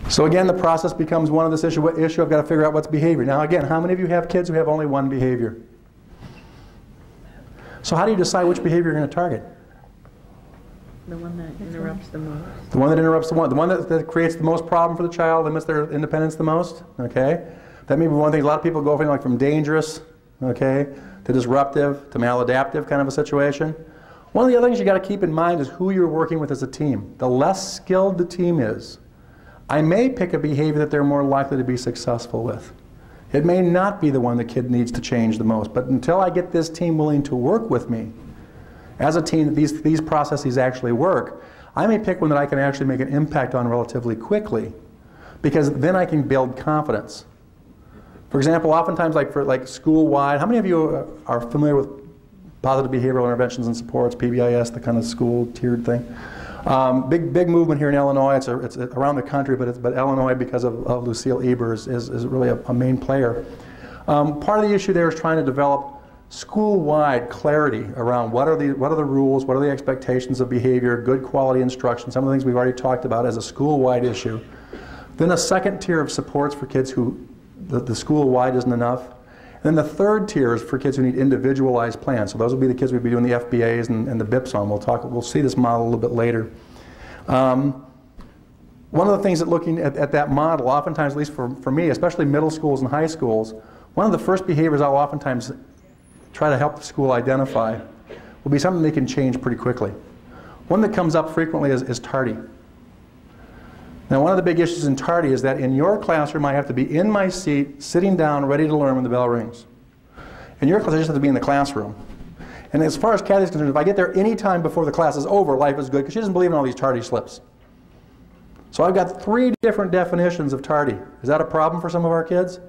So again, the process becomes one of this issue. What issue? I've got to figure out what's behavior. Now again, how many of you have kids who have only one behavior? So how do you decide which behavior you're going to target? The one that interrupts the most. The one that interrupts the one, the one that, that creates the most problem for the child, limits their independence the most. Okay, that may be one thing. A lot of people go from like from dangerous, okay, to disruptive to maladaptive kind of a situation. One of the other things you got to keep in mind is who you're working with as a team. The less skilled the team is, I may pick a behavior that they're more likely to be successful with. It may not be the one the kid needs to change the most, but until I get this team willing to work with me, as a team, these, these processes actually work, I may pick one that I can actually make an impact on relatively quickly, because then I can build confidence. For example, oftentimes, like for like school-wide, how many of you are familiar with positive behavioral interventions and supports, PBIS, the kind of school tiered thing? Um, big, big movement here in Illinois. It's, a, it's around the country, but, but Illinois, because of, of Lucille Ebers, is, is really a, a main player. Um, part of the issue there is trying to develop school-wide clarity around what are the what are the rules, what are the expectations of behavior, good quality instruction, some of the things we've already talked about as a school-wide issue. Then a second tier of supports for kids who the, the school-wide isn't enough. Then the third tier is for kids who need individualized plans. So those will be the kids we'll be doing the FBAs and, and the BIPs on. We'll talk. We'll see this model a little bit later. Um, one of the things that looking at, at that model, oftentimes, at least for, for me, especially middle schools and high schools, one of the first behaviors I'll oftentimes try to help the school identify will be something they can change pretty quickly. One that comes up frequently is, is tardy. Now, one of the big issues in tardy is that in your classroom, I have to be in my seat, sitting down, ready to learn when the bell rings. In your class, I just have to be in the classroom. And as far as Kathy's concerned, if I get there any time before the class is over, life is good, because she doesn't believe in all these tardy slips. So I've got three different definitions of tardy. Is that a problem for some of our kids?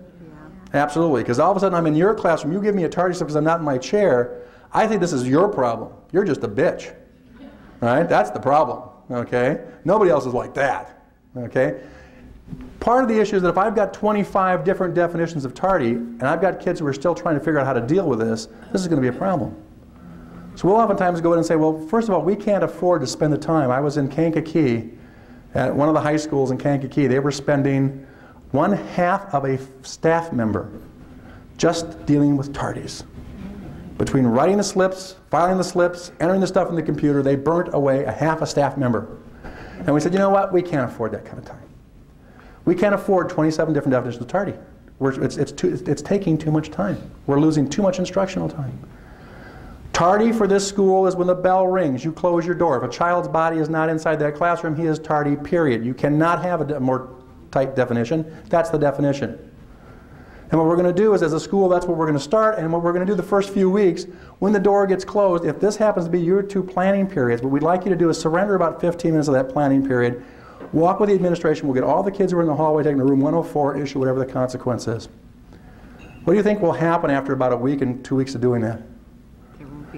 Absolutely, because all of a sudden I'm in your classroom, you give me a tardy slip because I'm not in my chair. I think this is your problem. You're just a bitch. Right? That's the problem. Okay? Nobody else is like that. Okay? Part of the issue is that if I've got 25 different definitions of tardy, and I've got kids who are still trying to figure out how to deal with this, this is going to be a problem. So we'll oftentimes go in and say, well, first of all, we can't afford to spend the time. I was in Kankakee, at one of the high schools in Kankakee. They were spending one half of a staff member just dealing with tardies. Between writing the slips, filing the slips, entering the stuff in the computer, they burnt away a half a staff member. And we said, you know what? We can't afford that kind of time. We can't afford 27 different definitions of tardy. We're, it's, it's, too, it's taking too much time. We're losing too much instructional time. Tardy for this school is when the bell rings, you close your door. If a child's body is not inside that classroom, he is tardy, period. You cannot have a more tight definition. That's the definition. And what we're going to do is, as a school, that's what we're going to start. And what we're going to do the first few weeks, when the door gets closed, if this happens to be your two planning periods, what we'd like you to do is surrender about 15 minutes of that planning period, walk with the administration, we'll get all the kids who are in the hallway taking to room 104, issue whatever the consequence is. What do you think will happen after about a week and two weeks of doing that?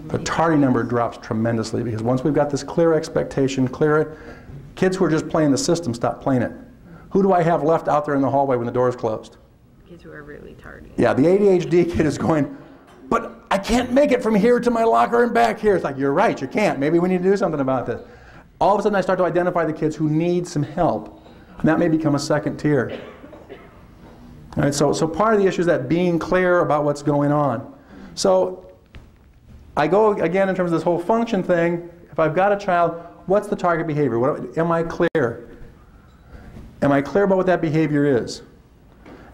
The tardy number drops tremendously because once we've got this clear expectation, clear, kids who are just playing the system stop playing it. Who do I have left out there in the hallway when the door is closed? Kids who are really tardy. Yeah, the ADHD kid is going, but I can't make it from here to my locker and back here. It's like, you're right, you can't. Maybe we need to do something about this. All of a sudden, I start to identify the kids who need some help. And that may become a second tier. All right, so, so part of the issue is that being clear about what's going on. So I go again in terms of this whole function thing. If I've got a child, what's the target behavior? What, am I clear? Am I clear about what that behavior is?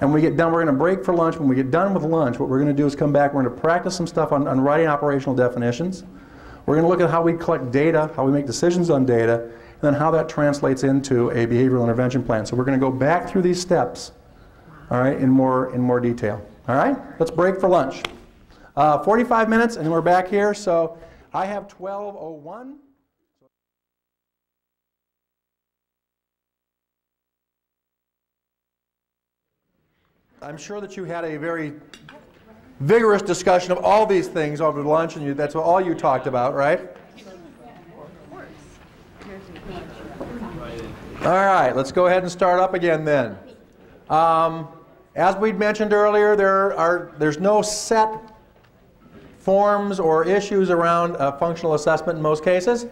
And when we get done, we're going to break for lunch. When we get done with lunch, what we're going to do is come back. We're going to practice some stuff on, on writing operational definitions. We're going to look at how we collect data, how we make decisions on data, and then how that translates into a behavioral intervention plan. So we're going to go back through these steps, all right, in more, in more detail. All right? Let's break for lunch. Uh, 45 minutes, and we're back here. So I have 1201. I'm sure that you had a very vigorous discussion of all these things over lunch, and you, that's all you talked about, right? All right, let's go ahead and start up again then. Um, as we'd mentioned earlier, there are, there's no set forms or issues around uh, functional assessment in most cases,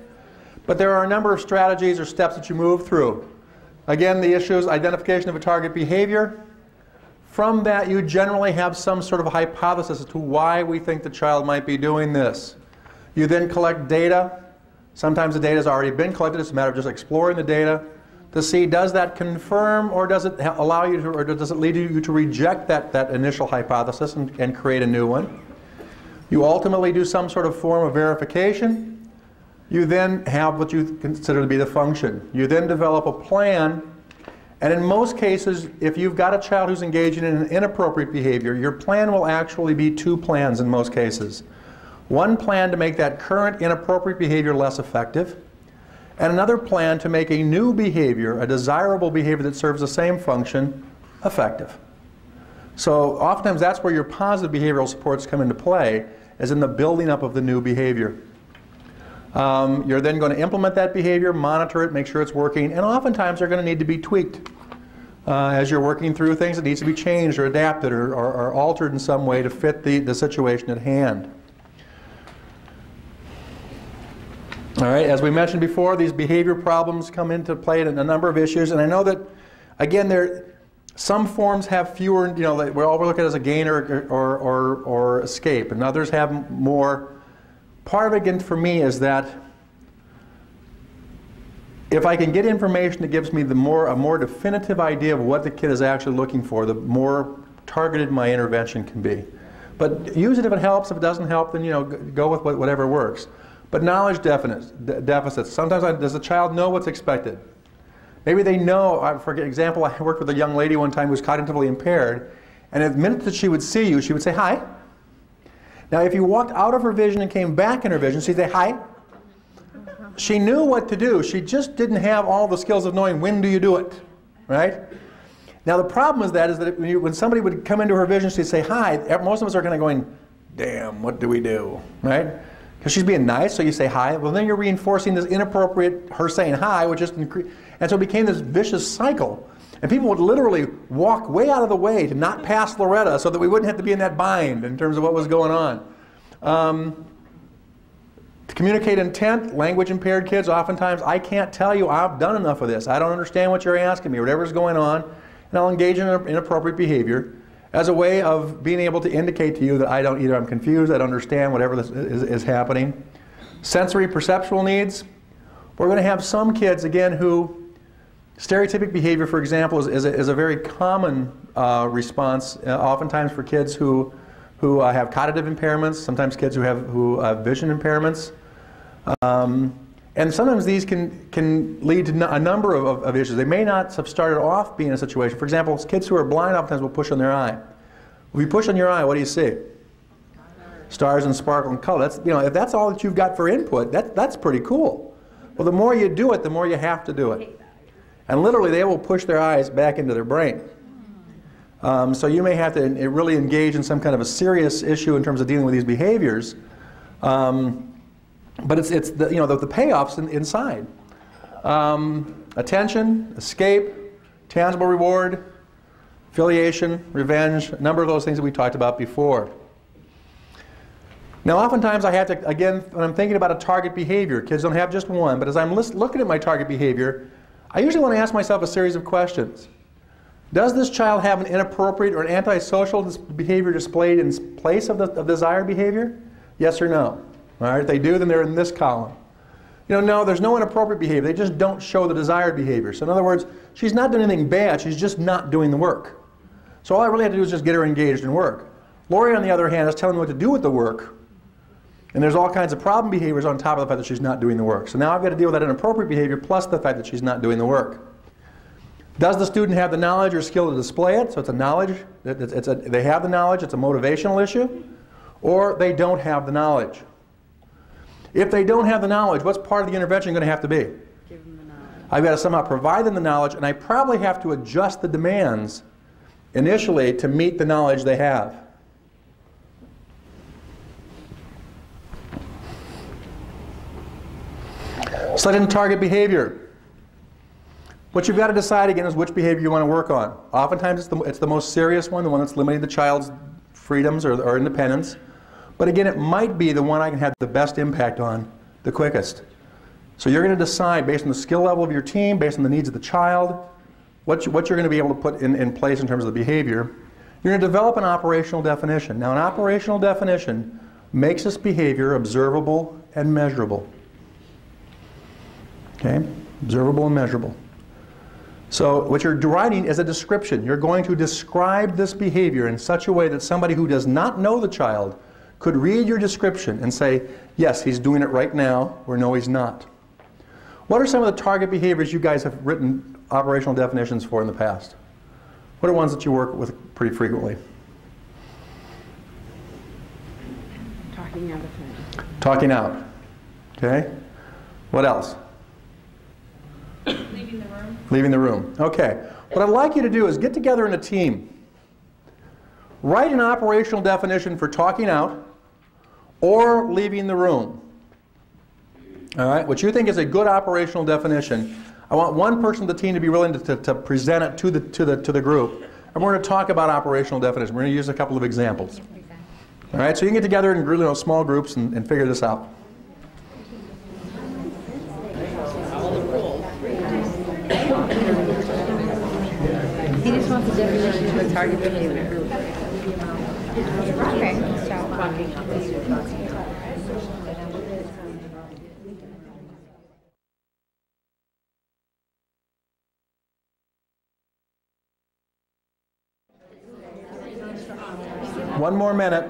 but there are a number of strategies or steps that you move through. Again, the issue is identification of a target behavior, from that, you generally have some sort of hypothesis as to why we think the child might be doing this. You then collect data. Sometimes the data has already been collected. It's a matter of just exploring the data to see does that confirm or does it allow you to, or does it lead you to reject that, that initial hypothesis and, and create a new one. You ultimately do some sort of form of verification. You then have what you consider to be the function. You then develop a plan and in most cases, if you've got a child who's engaging in an inappropriate behavior, your plan will actually be two plans in most cases. One plan to make that current inappropriate behavior less effective, and another plan to make a new behavior, a desirable behavior that serves the same function, effective. So oftentimes that's where your positive behavioral supports come into play, is in the building up of the new behavior. Um, you're then going to implement that behavior, monitor it, make sure it's working, and oftentimes they're going to need to be tweaked. Uh, as you're working through things, it needs to be changed or adapted or, or, or altered in some way to fit the, the situation at hand. All right, as we mentioned before, these behavior problems come into play in a number of issues, and I know that, again, there, some forms have fewer, you know, we're all we look at as a gain or, or, or, or escape, and others have more part of it for me is that if I can get information that gives me the more, a more definitive idea of what the kid is actually looking for, the more targeted my intervention can be. But use it if it helps. If it doesn't help, then you know go with whatever works. But knowledge deficits. Sometimes I, does the child know what's expected? Maybe they know. For example, I worked with a young lady one time who was cognitively impaired, and the minute that she would see you, she would say hi. Now, if you walked out of her vision and came back in her vision, she'd say, hi. She knew what to do. She just didn't have all the skills of knowing when do you do it, right? Now, the problem is that is that when, you, when somebody would come into her vision, she'd say, hi. Most of us are kind of going, damn, what do we do, right? Because she's being nice, so you say hi. Well, then you're reinforcing this inappropriate her saying hi, which just and so it became this vicious cycle. And people would literally walk way out of the way to not pass Loretta so that we wouldn't have to be in that bind in terms of what was going on. Um, to communicate intent, language impaired kids, oftentimes I can't tell you I've done enough of this. I don't understand what you're asking me, whatever's going on, and I'll engage in inappropriate behavior as a way of being able to indicate to you that I don't either I'm confused, I don't understand whatever is, is happening. Sensory perceptual needs. We're going to have some kids again who Stereotypic behavior, for example, is, is, a, is a very common uh, response, uh, oftentimes for kids who, who uh, have cognitive impairments, sometimes kids who have who have vision impairments. Um, and sometimes these can, can lead to a number of, of, issues. They may not have started off being in a situation. For example, kids who are blind oftentimes will push on their eye. If you push on your eye, what do you see? Stars and sparkle and color. That's, you know, if that's all that you've got for input, that, that's pretty cool. Well, the more you do it, the more you have to do it. And literally, they will push their eyes back into their brain. Um, so you may have to really engage in some kind of a serious issue in terms of dealing with these behaviors Um, but it's, it's the, you know, the, the payoffs in, inside. Um, attention, escape, tangible reward, affiliation, revenge, a number of those things that we talked about before. Now, oftentimes I have to, again, when I'm thinking about a target behavior, kids don't have just one, but as I'm looking at my target behavior, I usually want to ask myself a series of questions. Does this child have an inappropriate or an antisocial behavior displayed in place of the of desired behavior? Yes or no? All right, if they do, then they're in this column. You know, no, there's no inappropriate behavior. They just don't show the desired behavior. So, in other words, she's not doing anything bad, she's just not doing the work. So, all I really have to do is just get her engaged in work. Lori, on the other hand, is telling me what to do with the work, and there's all kinds of problem behaviors on top of the fact that she's not doing the work. So now I've got to deal with that inappropriate behavior plus the fact that she's not doing the work. Does the student have the knowledge or skill to display it? So it's a knowledge, it's, it's a, they have the knowledge, it's a motivational issue, or they don't have the knowledge. If they don't have the knowledge, what's part of the intervention going to have to be? Give them the knowledge. I've got to somehow provide them the knowledge, and I probably have to adjust the demands initially to meet the knowledge they have. In target behavior. What you've got to decide again is which behavior you want to work on. Oftentimes it's the, it's the most serious one, the one that's limiting the child's freedoms or, or independence. But again, it might be the one I can have the best impact on the quickest. So you're going to decide based on the skill level of your team, based on the needs of the child, what, you, what you're going to be able to put in, in place in terms of the behavior. You're going to develop an operational definition. Now, an operational definition makes this behavior observable and measurable. Okay? Observable and measurable. So what you're writing is a description. You're going to describe this behavior in such a way that somebody who does not know the child could read your description and say, yes, he's doing it right now, or no, he's not. What are some of the target behaviors you guys have written operational definitions for in the past? What are ones that you work with pretty frequently? Talking out. Talking out. Okay? What else? Leaving the room. Leaving the room. Okay. What I'd like you to do is get together in a team. Write an operational definition for talking out or leaving the room. All right? What you think is a good operational definition. I want one person on the team to be willing to, to, to present it to the, to, the, to the group. And we're going to talk about operational definition. We're going to use a couple of examples. All right? So you can get together in you know, small groups and, and figure this out. He just wants a definition of a target behavior. Okay, so. One more minute.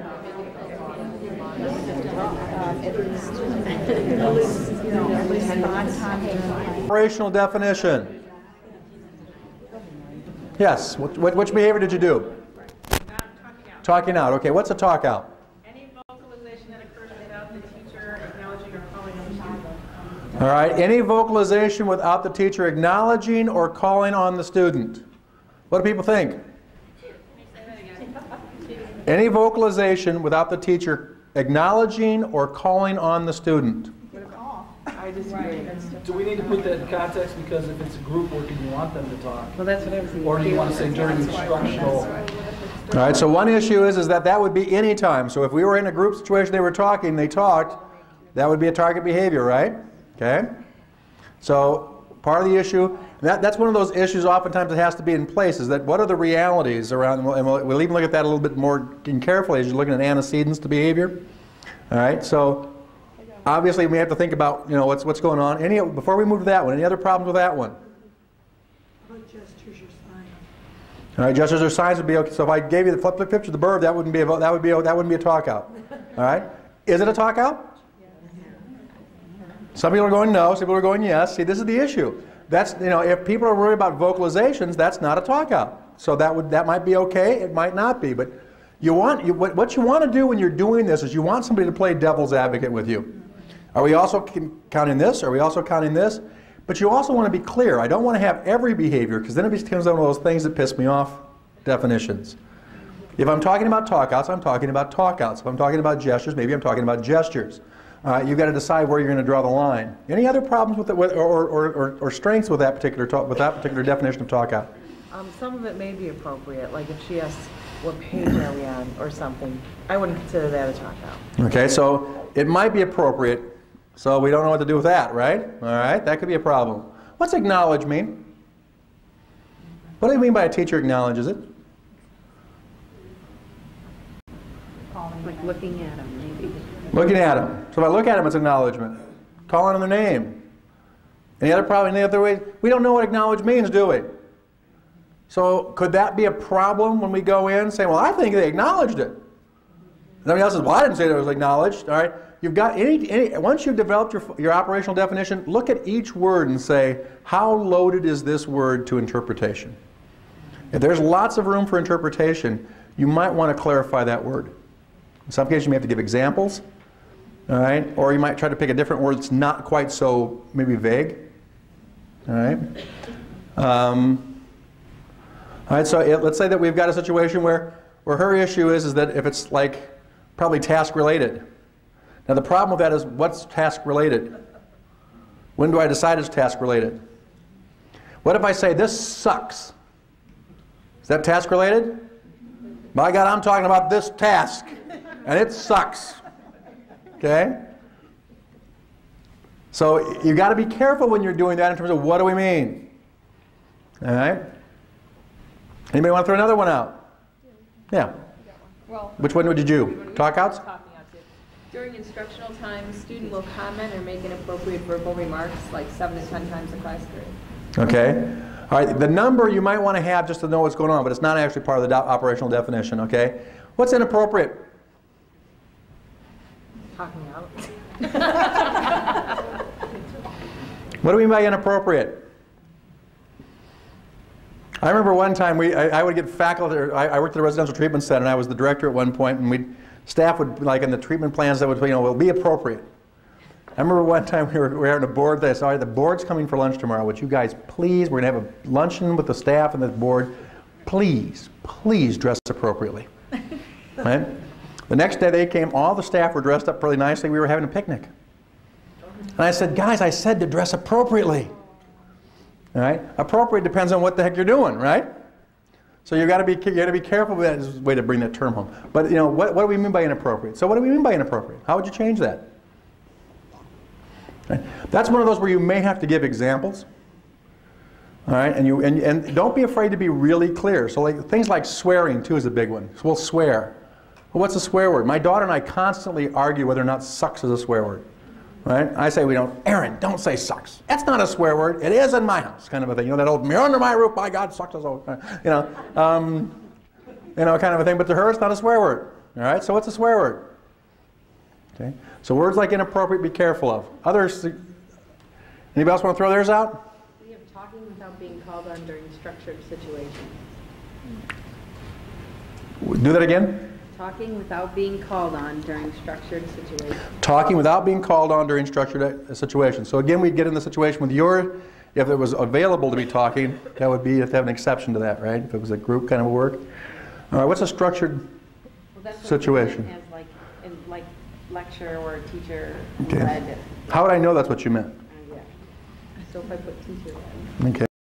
Operational definition. Yes. What, what, which behavior did you do? Talking out. Talking out. Okay. What's a talk out? Any vocalization that occurs without the teacher acknowledging or calling on the student. All right. Any vocalization without the teacher acknowledging or calling on the student. What do people think? Any vocalization without the teacher acknowledging or calling on the student. I disagree. Do we need to put that in context because if it's a group work and you want them to talk? Well, that's what I was. Or do you want to say during instructional? All right, so one issue is, is that that would be any time. So if we were in a group situation, they were talking, they talked, that would be a target behavior, right? Okay? So part of the issue, that, that's one of those issues oftentimes that has to be in place, is that what are the realities around, and and we'll, we'll even look at that a little bit more carefully as you're looking at antecedents to behavior. All right, so obviously we have to think about, you know, what's, what's going on. Any, before we move to that one, any other problems with that one? How about gestures or signs? All right, gestures or signs would be okay. So if I gave you the flip, flip picture of the bird, that wouldn't be a, that would be a, that wouldn't be a talk out. All right, is it a talk out? Some people are going no. Some people are going yes. See, this is the issue. That's you know, if people are worried about vocalizations, that's not a talk out. So that would that might be okay. It might not be. But you want you, what, what you want to do when you're doing this is you want somebody to play devil's advocate with you. Are we also counting this? Are we also counting this? But you also want to be clear. I don't want to have every behavior because then it becomes one of those things that piss me off definitions. If I'm talking about talkouts, I'm talking about talkouts. If I'm talking about gestures, maybe I'm talking about gestures. All right, you've got to decide where you're going to draw the line. Any other problems with it, with- or, or, or, or strengths with that particular talk, with that particular definition of talkout? Um, some of it may be appropriate, like if she asks, what page are we on, or something. I wouldn't consider that a talkout. Okay, so it might be appropriate, so we don't know what to do with that, right? All right, that could be a problem. What's acknowledge mean? What do you mean by a teacher acknowledges it? Like looking at them, maybe. Looking at them. So if I look at them, it's acknowledgement. Calling on their name. Any other problem? Any other way? We don't know what acknowledge means, do we? So could that be a problem when we go in saying, well, I think they acknowledged it? Somebody else says, well, I didn't say that it was acknowledged. All right. You've got any, any once you've developed your, your operational definition, look at each word and say, how loaded is this word to interpretation? If there's lots of room for interpretation, you might want to clarify that word. In some cases, you may have to give examples, all right? Or you might try to pick a different word that's not quite so maybe vague, all right? Um, all right, so it- let's say that we've got a situation where, where her issue is, is that if it's like probably task related. Now the problem with that is what's task related? When do I decide it's task related? What if I say this sucks? Is that task related? My God, I'm talking about this task, and it sucks. Okay? So you've got to be careful when you're doing that in terms of what do we mean? All right? Anybody want to throw another one out? Yeah. Well, Which one would you do? Talkouts? During instructional time, student will comment or make inappropriate verbal remarks like seven to 10 times a class period. Okay. All right. The number you might want to have just to know what's going on, but it's not actually part of the do- operational definition. Okay. What's inappropriate? Talking out. (laughs) What do we mean by inappropriate? I remember one time we, I, I would get faculty, I, I worked at a residential treatment center, and I was the director at one point, and we, staff would, like in the treatment plans, that would, you know, will be appropriate. I remember one time we were, we were having a board, they said, all right, the board's coming for lunch tomorrow, would you guys please, we're gonna have a luncheon with the staff and the board, please, please dress appropriately. (laughs) Right? The next day they came, all the staff were dressed up really nicely, we were having a picnic. And I said, guys, I said to dress appropriately. All right? Appropriate depends on what the heck you're doing, right? So you got to be you got to be careful with that. A way to bring that term home. But you know, what, what do we mean by inappropriate? So what do we mean by inappropriate? How would you change that? That's one of those where you may have to give examples. All right, and you and, and don't be afraid to be really clear. So like things like swearing too is a big one. So we'll swear. Well, what's a swear word? My daughter and I constantly argue whether or not sucks is a swear word. Right? I say we don't. Aaron, don't say sucks. That's not a swear word. It is in my house, kind of a thing. You know that old "You're under my roof, by God, sucks is all." You know, um, you know, kind of a thing. But to her, it's not a swear word. All right. So what's a swear word? Okay. So words like inappropriate, be careful of. Others. Anybody else want to throw theirs out? We have talking without being called on during structured situations. Do that again. Talking without being called on during structured situations. Talking without being called on during structured uh, situations. So again, we'd get in the situation with your, if it was available to be talking, that would be, if have to have an exception to that, right? If it was a group kind of work. All right, what's a structured, Well, Situation. Like, in like lecture or teacher Okay. how would I know that's what you meant? uh, yeah. So if I put teacher led. Okay.